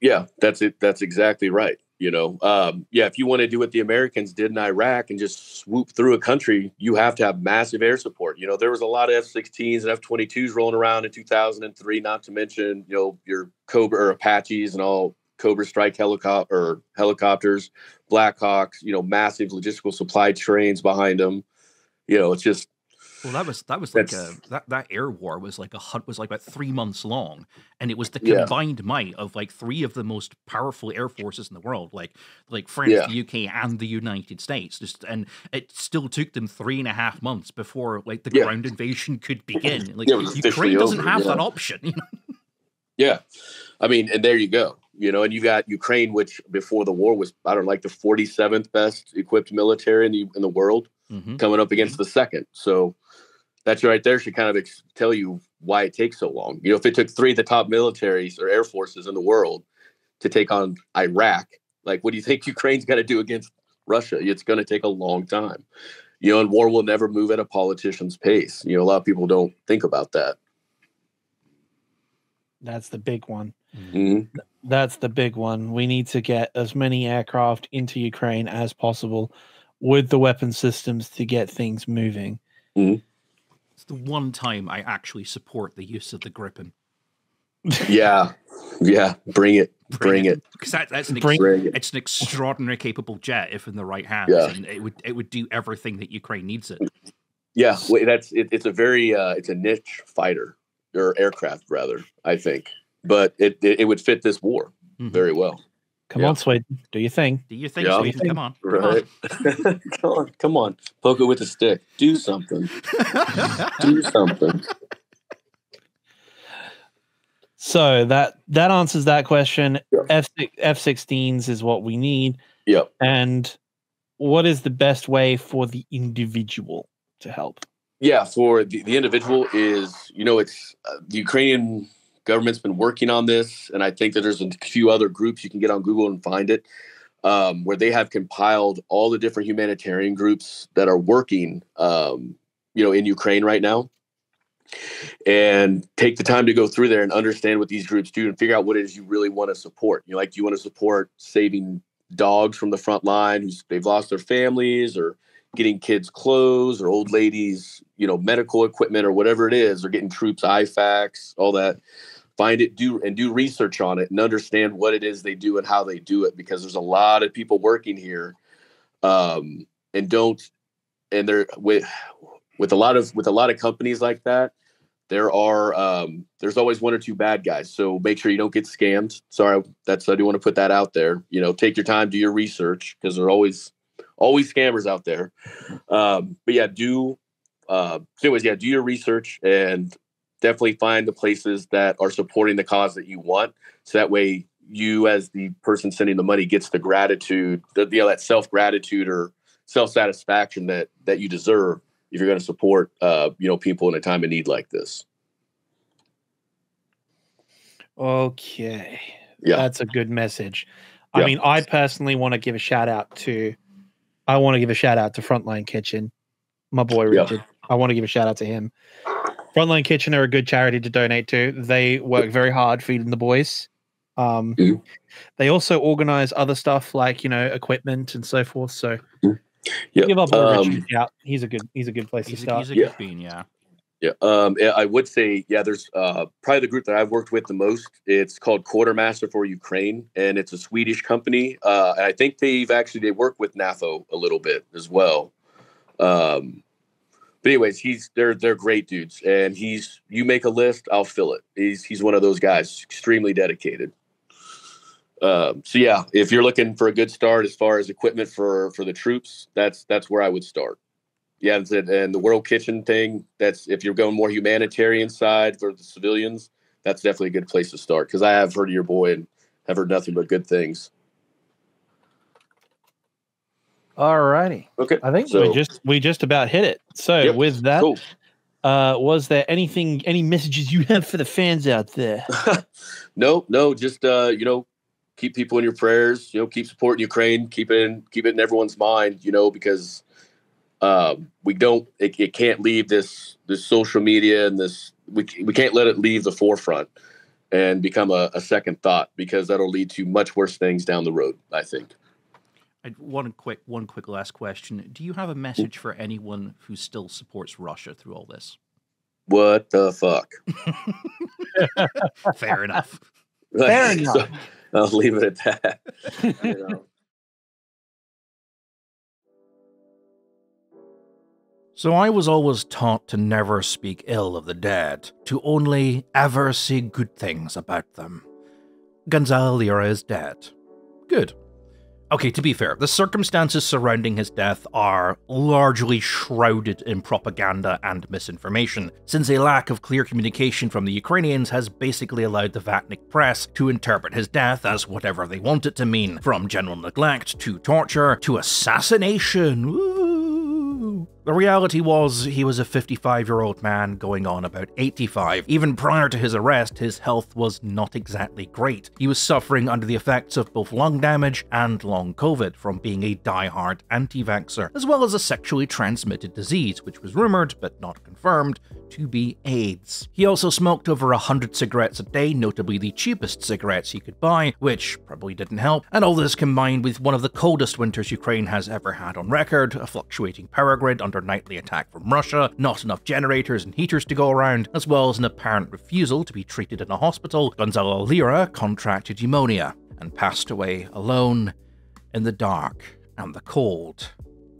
Yeah, that's it. That's exactly right. You know, um, yeah, if you want to do what the Americans did in Iraq and just swoop through a country, you have to have massive air support. You know, there was a lot of F 16s and F 22s rolling around in 2003, not to mention, you know, your Cobra or Apaches and all Cobra Strike helicopter or helicopters, Blackhawks, you know, massive logistical supply trains behind them. You know, it's just, Well, that was that was like a that, that air war was like a hunt was like about three months long, and it was the Yeah. combined might of like three of the most powerful air forces in the world, like like France, Yeah. the UK, and the United States. Just and it still took them three and a half months before like the Yeah. ground invasion could begin. Like Yeah, it was officially Ukraine doesn't over, have yeah. that option. You know? Yeah. I mean, and there you go. You know, and you got Ukraine, which before the war was, I don't know, like the 47th best equipped military in the in the world. hmm coming up against the second. So that's right there should kind of ex- tell you why it takes so long. You know, if it took three of the top militaries or air forces in the world to take on Iraq, like what do you think Ukraine's going to do against Russia? It's going to take a long time. You know, and war will never move at a politician's pace. You know, a lot of people don't think about that. That's the big one. Mhm. That's the big one. We need to get as many aircraft into Ukraine as possible with the weapon systems to get things moving. It's the one time I actually support the use of the Gripen. Yeah, yeah. Bring it, bring it, Because that, that's an Bring- bring it. it's an extraordinary capable jet if in the right hands, Yeah. and it would it would do everything that Ukraine needs it. Yeah, wait, that's it, it's a very uh, it's a niche fighter or aircraft rather, I think, but it it, it would fit this war Mhm. very well. Come Yeah. on, Sweden. Do your thing. Do you think Yeah. so? Ethan? Come on, come on. Come on, come on, poke it with a stick. Do something. Do something. So that that answers that question. Yeah. F F sixteens is what we need. Yep. And what is the best way for the individual to help? Yeah, for the, the individual is you know it's uh, the Ukrainian government's been working on this, and I think that there's a few other groups you can get on Google and find it, um, where they have compiled all the different humanitarian groups that are working, um, you know, in Ukraine right now, and take the time to go through there and understand what these groups do and figure out what it is you really want to support. You know, like do you want to support saving dogs from the front line who's they've lost their families or getting kids clothes or old ladies, you know, medical equipment or whatever it is, or getting troops IFAKs, all that. Find it, do and do research on it and understand what it is they do and how they do it because there's a lot of people working here. Um, and don't and they're with with a lot of with a lot of companies like that, there are um there's always one or two bad guys. So make sure you don't get scammed. Sorry, that's I do want to put that out there. You know, take your time, do your research because there are always always scammers out there. Um, but yeah, do uh, anyways, yeah, do your research and definitely find the places that are supporting the cause that you want. So that way, you as the person sending the money gets the gratitude, the, you know, that self gratitude or self satisfaction that that you deserve if you're going to support, uh, you know, people in a time of need like this. Okay. Yeah. That's a good message. I Yeah. mean, I personally want to give a shout out to I want to give a shout out to Frontline Kitchen, my boy Yeah. Richard. I want to give a shout out to him. Frontline Kitchen are a good charity to donate to. They work very hard feeding the boys. Um, Mhm. They also organize other stuff like you know equipment and so forth. So Yeah. give up boy Um, Richard. Yeah, he's a good he's a good place He's to a, start. he's a Yeah. good bean, yeah. Yeah, um, yeah, I would say, yeah, there's uh, probably the group that I've worked with the most. It's called Quartermaster for Ukraine, and it's a Swedish company. Uh, and I think they've actually they work with NAFO a little bit as well. Um, but anyways, he's they're they're great dudes, and he's you make a list, I'll fill it. He's he's one of those guys, extremely dedicated. Um, so yeah, if you're looking for a good start as far as equipment for for the troops, that's that's where I would start. Yeah, and the- World Kitchen thing. That's if you're going more humanitarian side for the civilians. That's definitely a good place to start because I have heard of your boy and have heard nothing but good things. All righty. Okay, I think so we just we just about hit it. So Yep, with that, cool. uh, was there anything any messages you have for the fans out there? no, no, just uh, you know, keep people in your prayers. You know, keep supporting Ukraine. Keep it in, keep it in everyone's mind. You know, because um, we don't, it, it can't leave this this social media and this we we can't let it leave the forefront and become a, a second thought because that'll lead to much worse things down the road. I think. I, one quick, one quick last question: Do you have a message for anyone who still supports Russia through all this? What the fuck? Fair enough. Fair enough. I'll leave it at that. You know. So I was always taught to never speak ill of the dead, to only ever say good things about them. Gonzalo Lira is dead. Good. Okay, to be fair, the circumstances surrounding his death are largely shrouded in propaganda and misinformation, since a lack of clear communication from the Ukrainians has basically allowed the Vatnik press to interpret his death as whatever they want it to mean, from general neglect to torture to assassination. The reality was, he was a 55 year old man going on about 85. Even prior to his arrest, his health was not exactly great. He was suffering under the effects of both lung damage and long COVID from being a die-hard anti vaxxer, as well as a sexually transmitted disease, which was rumored, but not confirmed, to be AIDS. He also smoked over 100 cigarettes a day, notably the cheapest cigarettes he could buy, which probably didn't help, and all this combined with one of the coldest winters Ukraine has ever had on record, a fluctuating power grid under nightly attack from Russia, not enough generators and heaters to go around, as well as an apparent refusal to be treated in a hospital, Gonzalo Lira contracted pneumonia and passed away alone in the dark and the cold.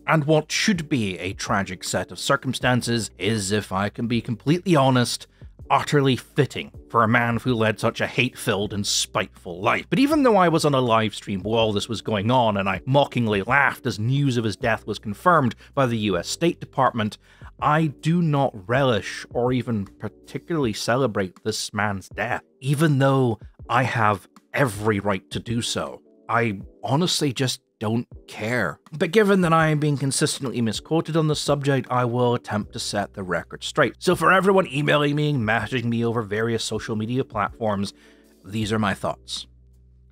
And what should be a tragic set of circumstances is, if I can be completely honest, utterly fitting for a man who led such a hate filled and spiteful life. But even though I was on a live stream while this was going on and I mockingly laughed as news of his death was confirmed by the US State Department, I do not relish or even particularly celebrate this man's death, even though I have every right to do so. I honestly just don't care. But given that I am being consistently misquoted on the subject, I will attempt to set the record straight. So for everyone emailing me and messaging me over various social media platforms, these are my thoughts.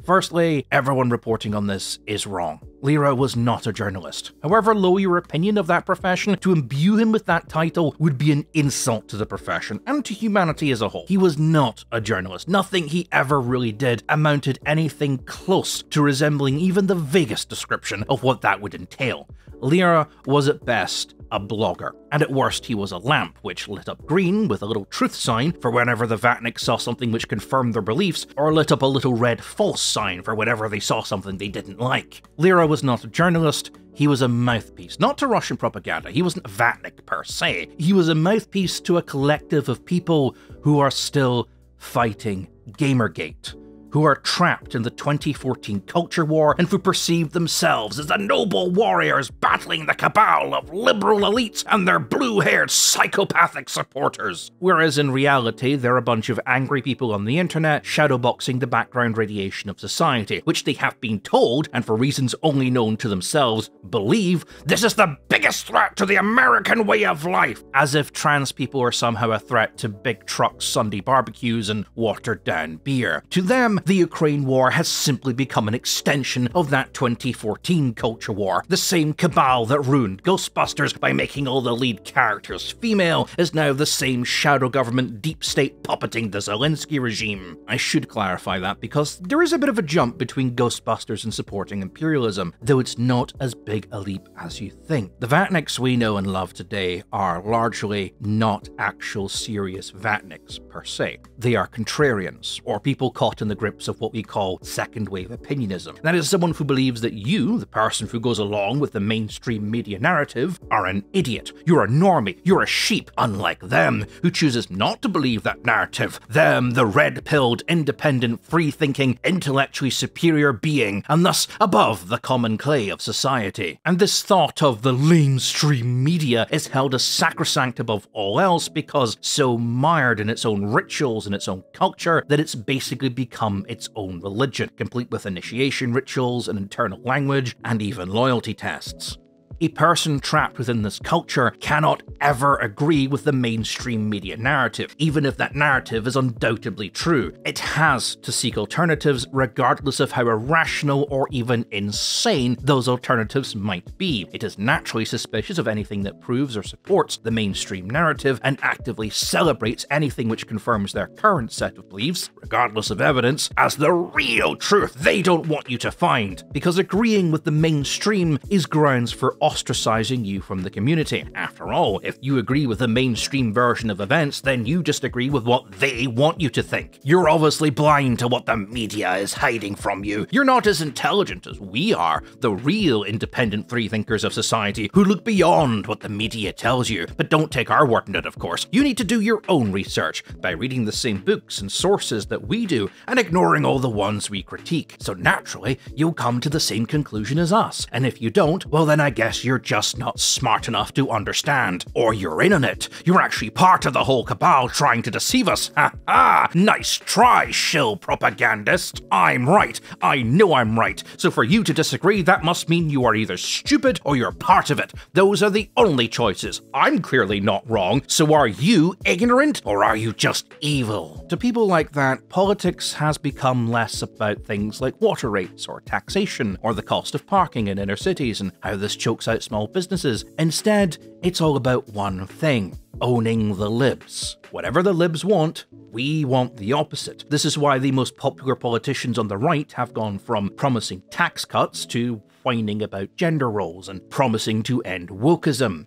Firstly, everyone reporting on this is wrong. Lira was not a journalist. However low your opinion of that profession, to imbue him with that title would be an insult to the profession and to humanity as a whole. He was not a journalist. Nothing he ever really did amounted anything close to resembling even the vaguest description of what that would entail. Lira was at best a blogger, and at worst he was a lamp which lit up green with a little truth sign for whenever the Vatniks saw something which confirmed their beliefs, or lit up a little red false sign for whenever they saw something they didn't like. Lira was not a journalist, he was a mouthpiece, not to Russian propaganda. He wasn't a Vatnik per se. He was a mouthpiece to a collective of people who are still fighting Gamergate who are trapped in the 2014 culture war and who perceive themselves as the noble warriors battling the cabal of liberal elites and their blue haired psychopathic supporters. Whereas in reality, they're a bunch of angry people on the internet shadowboxing the background radiation of society, which they have been told, and for reasons only known to themselves, believe this is the biggest threat to the American way of life, as if trans people are somehow a threat to big trucks, Sunday barbecues, and watered down beer. To them, the Ukraine war has simply become an extension of that 2014 culture war. The same cabal that ruined Ghostbusters by making all the lead characters female is now the same shadow government deep state puppeting the Zelensky regime. I should clarify that because there is a bit of a jump between Ghostbusters and supporting imperialism, though it's not as big a leap as you think. The Vatniks we know and love today are largely not actual serious Vatniks per se. They are contrarians, or people caught in the grip of what we call second wave opinionism. That is someone who believes that you, the person who goes along with the mainstream media narrative, are an idiot. You're a normie. You're a sheep, unlike them, who chooses not to believe that narrative. Them, the red pilled, independent, free thinking, intellectually superior being, and thus above the common clay of society. And this thought of the mainstream media is held as sacrosanct above all else because so mired in its own rituals and its own culture that it's basically become its own religion, complete with initiation rituals, an internal language, and even loyalty tests. A person trapped within this culture cannot ever agree with the mainstream media narrative, even if that narrative is undoubtedly true. It has to seek alternatives regardless of how irrational or even insane those alternatives might be. It is naturally suspicious of anything that proves or supports the mainstream narrative and actively celebrates anything which confirms their current set of beliefs, regardless of evidence, as the real truth they don't want you to find. Because agreeing with the mainstream is grounds for ostracizing you from the community. After all, if you agree with the mainstream version of events, then you just agree with what they want you to think. You're obviously blind to what the media is hiding from you. You're not as intelligent as we are, the real independent freethinkers of society who look beyond what the media tells you. But don't take our word on it, of course. You need to do your own research by reading the same books and sources that we do and ignoring all the ones we critique. So naturally, you'll come to the same conclusion as us. And if you don't, well then I guess you're just not smart enough to understand. Or you're in on it. You're actually part of the whole cabal trying to deceive us. Ha ha! Nice try, shill propagandist. I'm right. I know I'm right. So for you to disagree, that must mean you are either stupid or you're part of it. Those are the only choices. I'm clearly not wrong. So are you ignorant or are you just evil? To people like that, politics has become less about things like water rates or taxation or the cost of parking in inner cities and how this chokes out small businesses. Instead, it's all about one thing owning the libs. Whatever the libs want, we want the opposite. This is why the most popular politicians on the right have gone from promising tax cuts to whining about gender roles and promising to end wokeism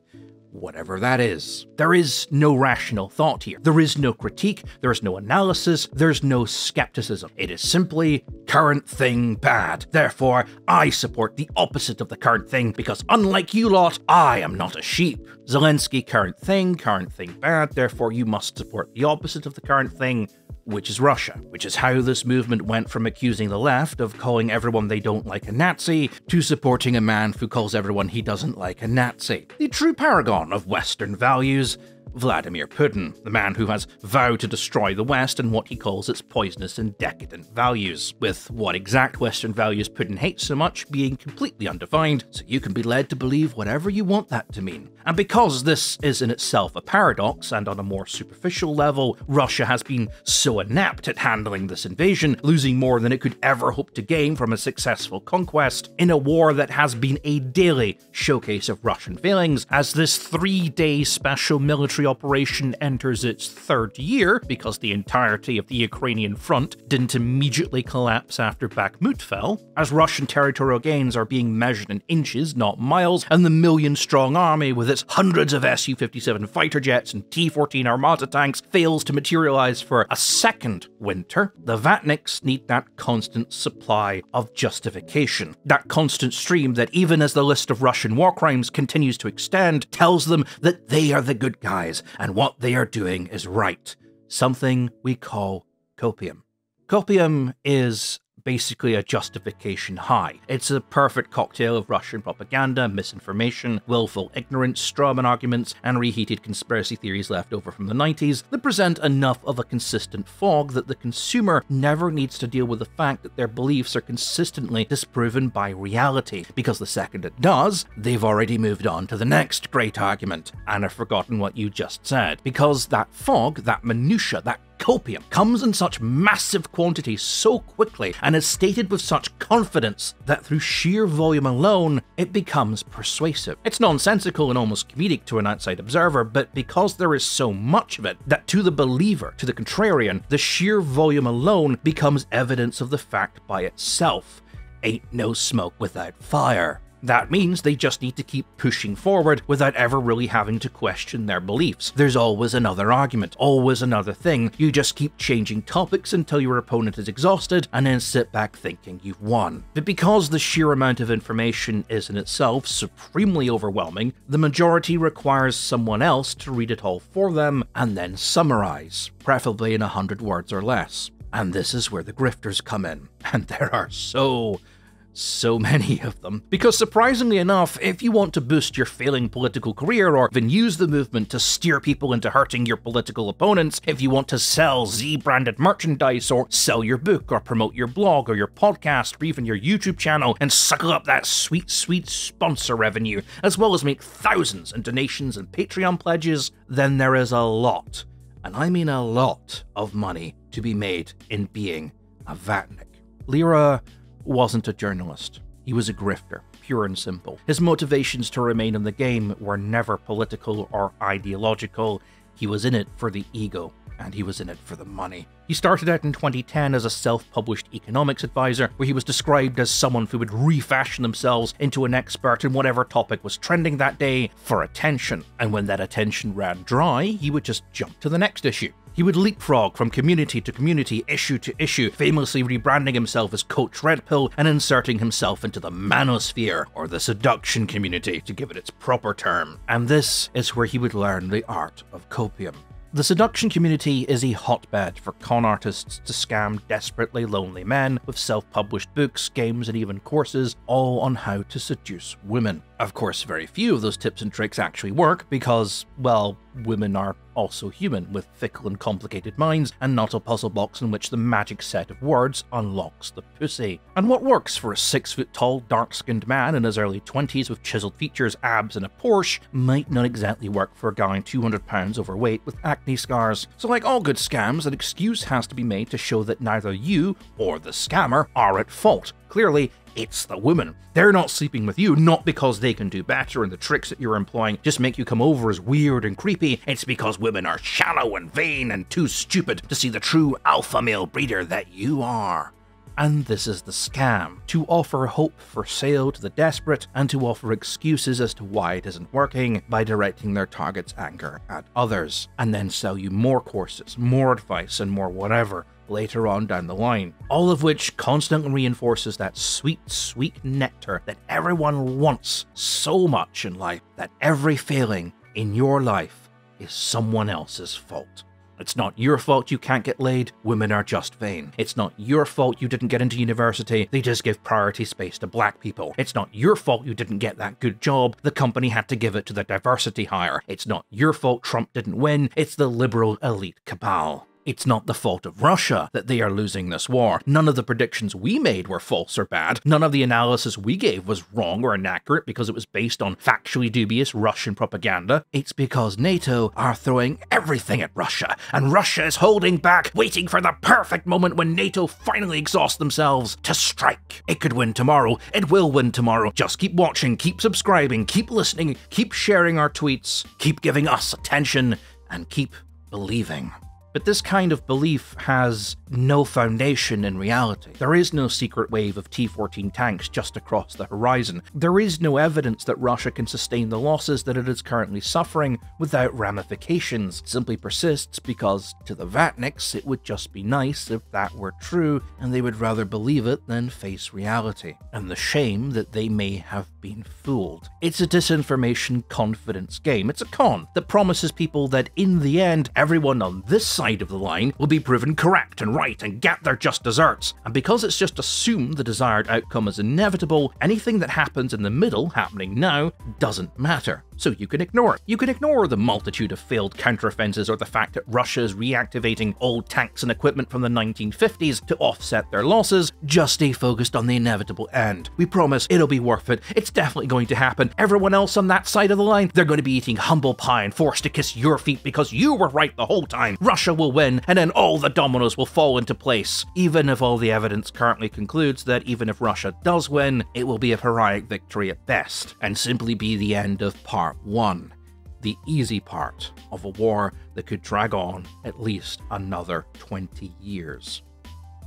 whatever that is. There is no rational thought here. There is no critique, there is no analysis, there's no skepticism. It is simply current thing bad. Therefore, I support the opposite of the current thing because unlike you lot, I am not a sheep. Zelensky current thing, current thing bad, therefore you must support the opposite of the current thing which is Russia, which is how this movement went from accusing the left of calling everyone they don't like a Nazi to supporting a man who calls everyone he doesn't like a Nazi. The true paragon of Western values Vladimir Putin, the man who has vowed to destroy the West and what he calls its poisonous and decadent values, with what exact Western values Putin hates so much being completely undefined, so you can be led to believe whatever you want that to mean. And because this is in itself a paradox, and on a more superficial level, Russia has been so inept at handling this invasion, losing more than it could ever hope to gain from a successful conquest, in a war that has been a daily showcase of Russian failings, as this three day special military operation enters its third year because the entirety of the Ukrainian front didn't immediately collapse after Bakhmut fell, as Russian territorial gains are being measured in inches, not miles, and the million strong army with its hundreds of Su 57 fighter jets and T 14 Armata tanks fails to materialize for a second winter, the Vatniks need that constant supply of justification. That constant stream that, even as the list of Russian war crimes continues to extend, tells them that they are the good guys and what they are doing is right. Something we call copium. Copium is basically a justification high. It's a perfect cocktail of Russian propaganda, misinformation, willful ignorance, strawman arguments, and reheated conspiracy theories left over from the 90s that present enough of a consistent fog that the consumer never needs to deal with the fact that their beliefs are consistently disproven by reality, because the second it does, they've already moved on to the next great argument and have forgotten what you just said. Because that fog, that minutia, that copium comes in such massive quantities so quickly and is stated with such confidence that through sheer volume alone, it becomes persuasive. It's nonsensical and almost comedic to an outside observer, but because there is so much of it, that to the believer, to the contrarian, the sheer volume alone becomes evidence of the fact by itself. Ain't no smoke without fire. That means they just need to keep pushing forward without ever really having to question their beliefs. There's always another argument, always another thing. You just keep changing topics until your opponent is exhausted and then sit back thinking you've won. But because the sheer amount of information is in itself supremely overwhelming, the majority requires someone else to read it all for them and then summarize, preferably in a hundred words or less. And this is where the grifters come in. And there are so so many of them. Because surprisingly enough, if you want to boost your failing political career or even use the movement to steer people into hurting your political opponents, if you want to sell Z branded merchandise or sell your book or promote your blog or your podcast or even your YouTube channel and suckle up that sweet, sweet sponsor revenue, as well as make thousands in donations and Patreon pledges, then there is a lot, and I mean a lot, of money to be made in being a Vatnik. Lira wasn't a journalist. He was a grifter, pure and simple. His motivations to remain in the game were never political or ideological. He was in it for the ego, and he was in it for the money. He started out in 2010 as a self published economics advisor, where he was described as someone who would refashion themselves into an expert in whatever topic was trending that day for attention. And when that attention ran dry, he would just jump to the next issue. He would leapfrog from community to community, issue to issue, famously rebranding himself as Coach Red Pill and inserting himself into the manosphere, or the seduction community, to give it its proper term. And this is where he would learn the art of copium. The seduction community is a hotbed for con artists to scam desperately lonely men with self published books, games, and even courses, all on how to seduce women. Of course, very few of those tips and tricks actually work because, well, women are also human with fickle and complicated minds and not a puzzle box in which the magic set of words unlocks the pussy. And what works for a six foot tall, dark skinned man in his early 20s with chiseled features, abs, and a Porsche might not exactly work for a guy 200 pounds overweight with acne scars. So, like all good scams, an excuse has to be made to show that neither you or the scammer are at fault. Clearly, it's the women. They're not sleeping with you, not because they can do better and the tricks that you're employing just make you come over as weird and creepy. It's because women are shallow and vain and too stupid to see the true alpha male breeder that you are. And this is the scam to offer hope for sale to the desperate and to offer excuses as to why it isn't working by directing their target's anger at others, and then sell you more courses, more advice, and more whatever later on down the line. All of which constantly reinforces that sweet, sweet nectar that everyone wants so much in life that every failing in your life is someone else's fault. It's not your fault you can't get laid, women are just vain. It's not your fault you didn't get into university, they just give priority space to black people. It's not your fault you didn't get that good job, the company had to give it to the diversity hire. It's not your fault Trump didn't win, it's the liberal elite cabal. It's not the fault of Russia that they are losing this war. None of the predictions we made were false or bad. None of the analysis we gave was wrong or inaccurate because it was based on factually dubious Russian propaganda. It's because NATO are throwing everything at Russia, and Russia is holding back, waiting for the perfect moment when NATO finally exhaust themselves to strike. It could win tomorrow. It will win tomorrow. Just keep watching, keep subscribing, keep listening, keep sharing our tweets, keep giving us attention, and keep believing. But this kind of belief has no foundation in reality. There is no secret wave of T 14 tanks just across the horizon. There is no evidence that Russia can sustain the losses that it is currently suffering without ramifications. It simply persists because, to the Vatniks, it would just be nice if that were true, and they would rather believe it than face reality, and the shame that they may have been fooled. It's a disinformation confidence game. It's a con that promises people that in the end, everyone on this side of the line will be proven correct and right and get their just desserts. And because it's just assumed the desired outcome is inevitable, anything that happens in the middle, happening now, doesn't matter. So you can ignore it. You can ignore the multitude of failed counteroffensives or the fact that Russia is reactivating old tanks and equipment from the 1950s to offset their losses. Just stay focused on the inevitable end. We promise it'll be worth it. It's definitely going to happen. Everyone else on that side of the line, they're going to be eating humble pie and forced to kiss your feet because you were right the whole time. Russia will win, and then all the dominoes will fall into place. Even if all the evidence currently concludes that even if Russia does win, it will be a heroic victory at best, and simply be the end of part one. The easy part of a war that could drag on at least another 20 years.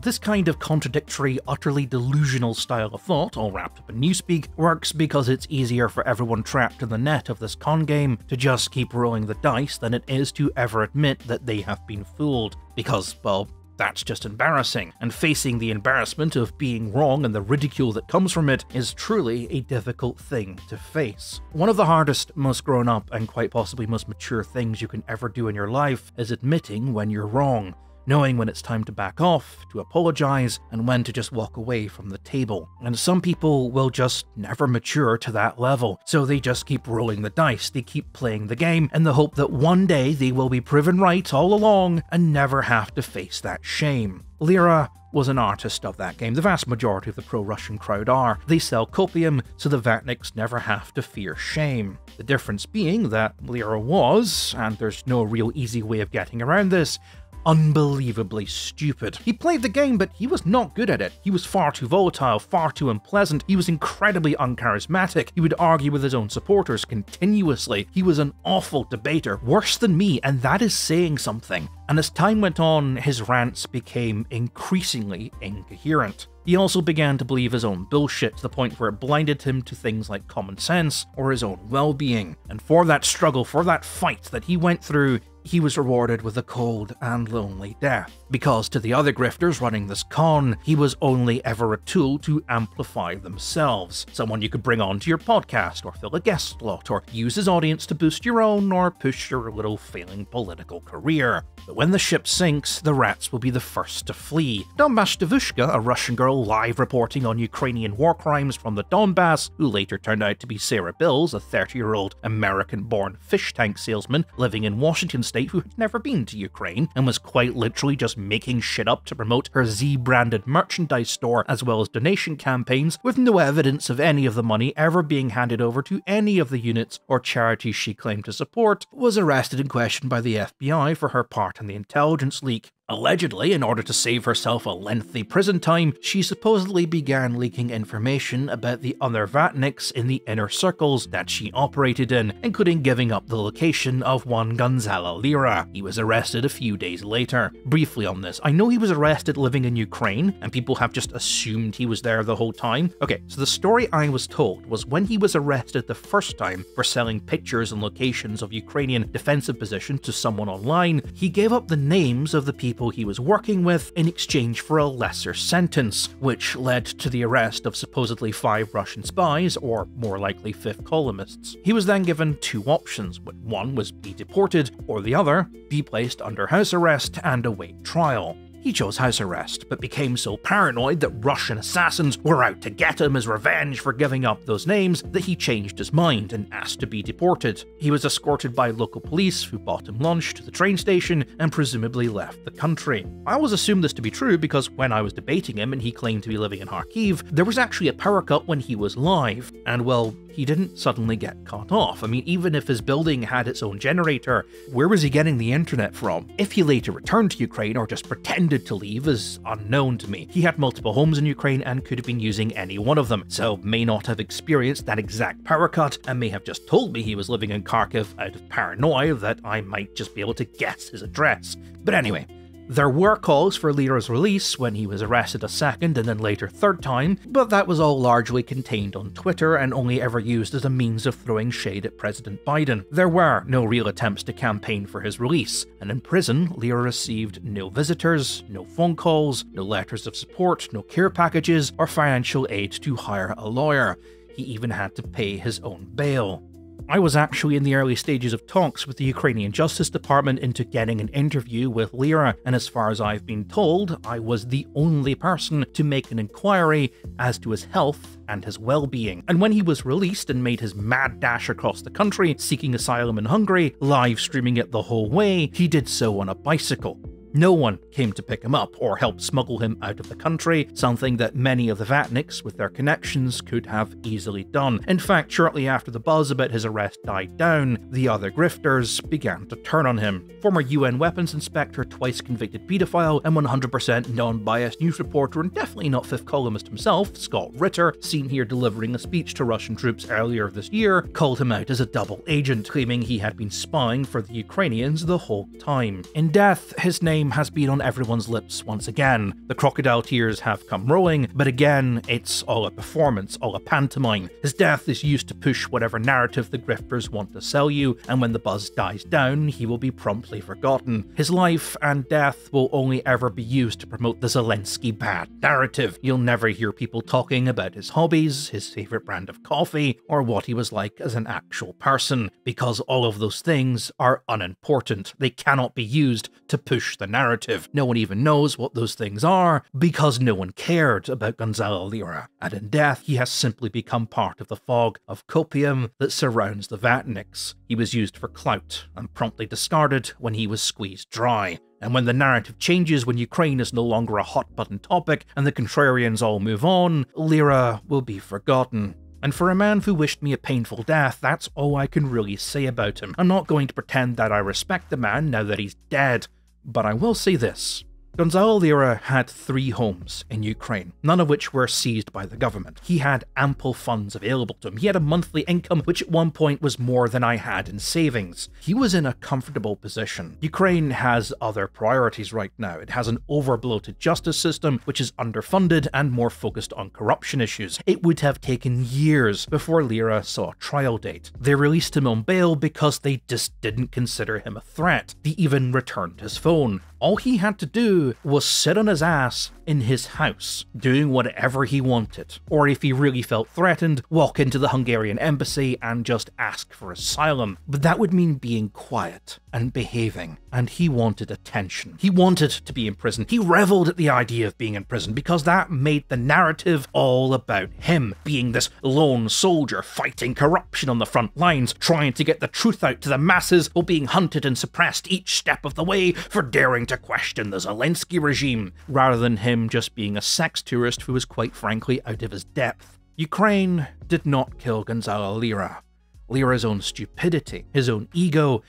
This kind of contradictory, utterly delusional style of thought, all wrapped up in newspeak, works because it's easier for everyone trapped in the net of this con game to just keep rolling the dice than it is to ever admit that they have been fooled. Because, well, that's just embarrassing, and facing the embarrassment of being wrong and the ridicule that comes from it is truly a difficult thing to face. One of the hardest, most grown up, and quite possibly most mature things you can ever do in your life is admitting when you're wrong knowing when it's time to back off, to apologize, and when to just walk away from the table. And some people will just never mature to that level, so they just keep rolling the dice, they keep playing the game in the hope that one day they will be proven right all along and never have to face that shame. Lira was an artist of that game. The vast majority of the pro Russian crowd are. They sell copium, so the Vatniks never have to fear shame. The difference being that Lira was, and there's no real easy way of getting around this, unbelievably stupid. He played the game, but he was not good at it. He was far too volatile, far too unpleasant. He was incredibly uncharismatic. He would argue with his own supporters continuously. He was an awful debater, worse than me, and that is saying something. And as time went on, his rants became increasingly incoherent. He also began to believe his own bullshit to the point where it blinded him to things like common sense or his own well being. And for that struggle, for that fight that he went through, he was rewarded with a cold and lonely death. Because to the other grifters running this con, he was only ever a tool to amplify themselves. Someone you could bring onto your podcast, or fill a guest slot, or use his audience to boost your own, or push your little failing political career. But when the ship sinks, the rats will be the first to flee. Donbass Devushka, a Russian girl live reporting on Ukrainian war crimes from the Donbass, who later turned out to be Sarah Bils, a 30 year old American born fish tank salesman living in Washington state who had never been to Ukraine and was quite literally just making shit up to promote her Z branded merchandise store as well as donation campaigns, with no evidence of any of the money ever being handed over to any of the units or charities she claimed to support, was arrested and questioned by the FBI for her part in the intelligence leak. Allegedly, in order to save herself a lengthy prison time, she supposedly began leaking information about the other Vatniks in the inner circles that she operated in, including giving up the location of one Gonzalo Lira. He was arrested a few days later. Briefly on this, I know he was arrested living in Ukraine, and people have just assumed he was there the whole time. Okay, so the story I was told was when he was arrested the first time for selling pictures and locations of Ukrainian defensive positions to someone online, he gave up the names of the people people he was working with in exchange for a lesser sentence, which led to the arrest of supposedly five Russian spies, or more likely fifth columnists. He was then given two options, but one was be deported, or the other, be placed under house arrest and await trial. He chose house arrest, but became so paranoid that Russian assassins were out to get him as revenge for giving up those names that he changed his mind and asked to be deported. He was escorted by local police who bought him lunch to the train station and presumably left the country. I always assumed this to be true because when I was debating him and he claimed to be living in Kharkiv, there was actually a power cut when he was live, and well, he didn't suddenly get cut off. I mean, even if his building had its own generator, where was he getting the internet from? If he later returned to Ukraine or just pretended to leave is unknown to me. He had multiple homes in Ukraine and could have been using any one of them, so may not have experienced that exact power cut and may have just told me he was living in Kharkiv out of paranoia that I might just be able to guess his address. But anyway, there were calls for Lira's release when he was arrested a second and then later third time, but that was all largely contained on Twitter and only ever used as a means of throwing shade at President Biden. There were no real attempts to campaign for his release, and in prison, Lira received no visitors, no phone calls, no letters of support, no care packages, or financial aid to hire a lawyer. He even had to pay his own bail. I was actually in the early stages of talks with the Ukrainian Justice Department into getting an interview with Lira, and as far as I've been told, I was the only person to make an inquiry as to his health and his well being. And when he was released and made his mad dash across the country seeking asylum in Hungary, live streaming it the whole way, he did so on a bicycle. No one came to pick him up or help smuggle him out of the country, something that many of the Vatniks with their connections could have easily done. In fact, shortly after the buzz about his arrest died down, the other grifters began to turn on him. Former UN weapons inspector, twice convicted paedophile, and 100% non biased news reporter, and definitely not fifth columnist himself, Scott Ritter, seen here delivering a speech to Russian troops earlier this year, called him out as a double agent, claiming he had been spying for the Ukrainians the whole time. In death, his name name has been on everyone's lips once again. The crocodile tears have come rolling, but again, it's all a performance, all a pantomime. His death is used to push whatever narrative the grifters want to sell you, and when the buzz dies down, he will be promptly forgotten. His life and death will only ever be used to promote the Zelensky bad narrative. You'll never hear people talking about his hobbies, his favorite brand of coffee, or what he was like as an actual person, because all of those things are unimportant. They cannot be used to push the narrative. No one even knows what those things are because no one cared about Gonzalo Lira. And in death, he has simply become part of the fog of copium that surrounds the Vatniks. He was used for clout and promptly discarded when he was squeezed dry. And when the narrative changes, when Ukraine is no longer a hot button topic and the contrarians all move on, Lira will be forgotten. And for a man who wished me a painful death, that's all I can really say about him. I'm not going to pretend that I respect the man now that he's dead. But I will say this Gonzalo Lira had three homes in Ukraine, none of which were seized by the government. He had ample funds available to him. He had a monthly income which at one point was more than I had in savings. He was in a comfortable position. Ukraine has other priorities right now. It has an overbloated justice system which is underfunded and more focused on corruption issues. It would have taken years before Lira saw a trial date. They released him on bail because they just didn't consider him a threat. They even returned his phone. All he had to do was sit on his ass in his house, doing whatever he wanted. Or if he really felt threatened, walk into the Hungarian embassy and just ask for asylum. But that would mean being quiet and behaving. And he wanted attention. He wanted to be in prison. He reveled at the idea of being in prison because that made the narrative all about him being this lone soldier fighting corruption on the front lines, trying to get the truth out to the masses while being hunted and suppressed each step of the way for daring to question the Zelensky regime, rather than him just being a sex tourist who was quite frankly out of his depth. Ukraine did not kill Gonzalo Lira. Lira's own stupidity, his own ego,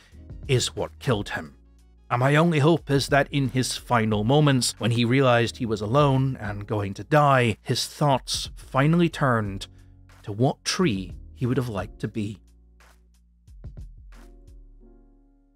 is what killed him. And my only hope is that in his final moments, when he realized he was alone and going to die, his thoughts finally turned to what tree he would have liked to be.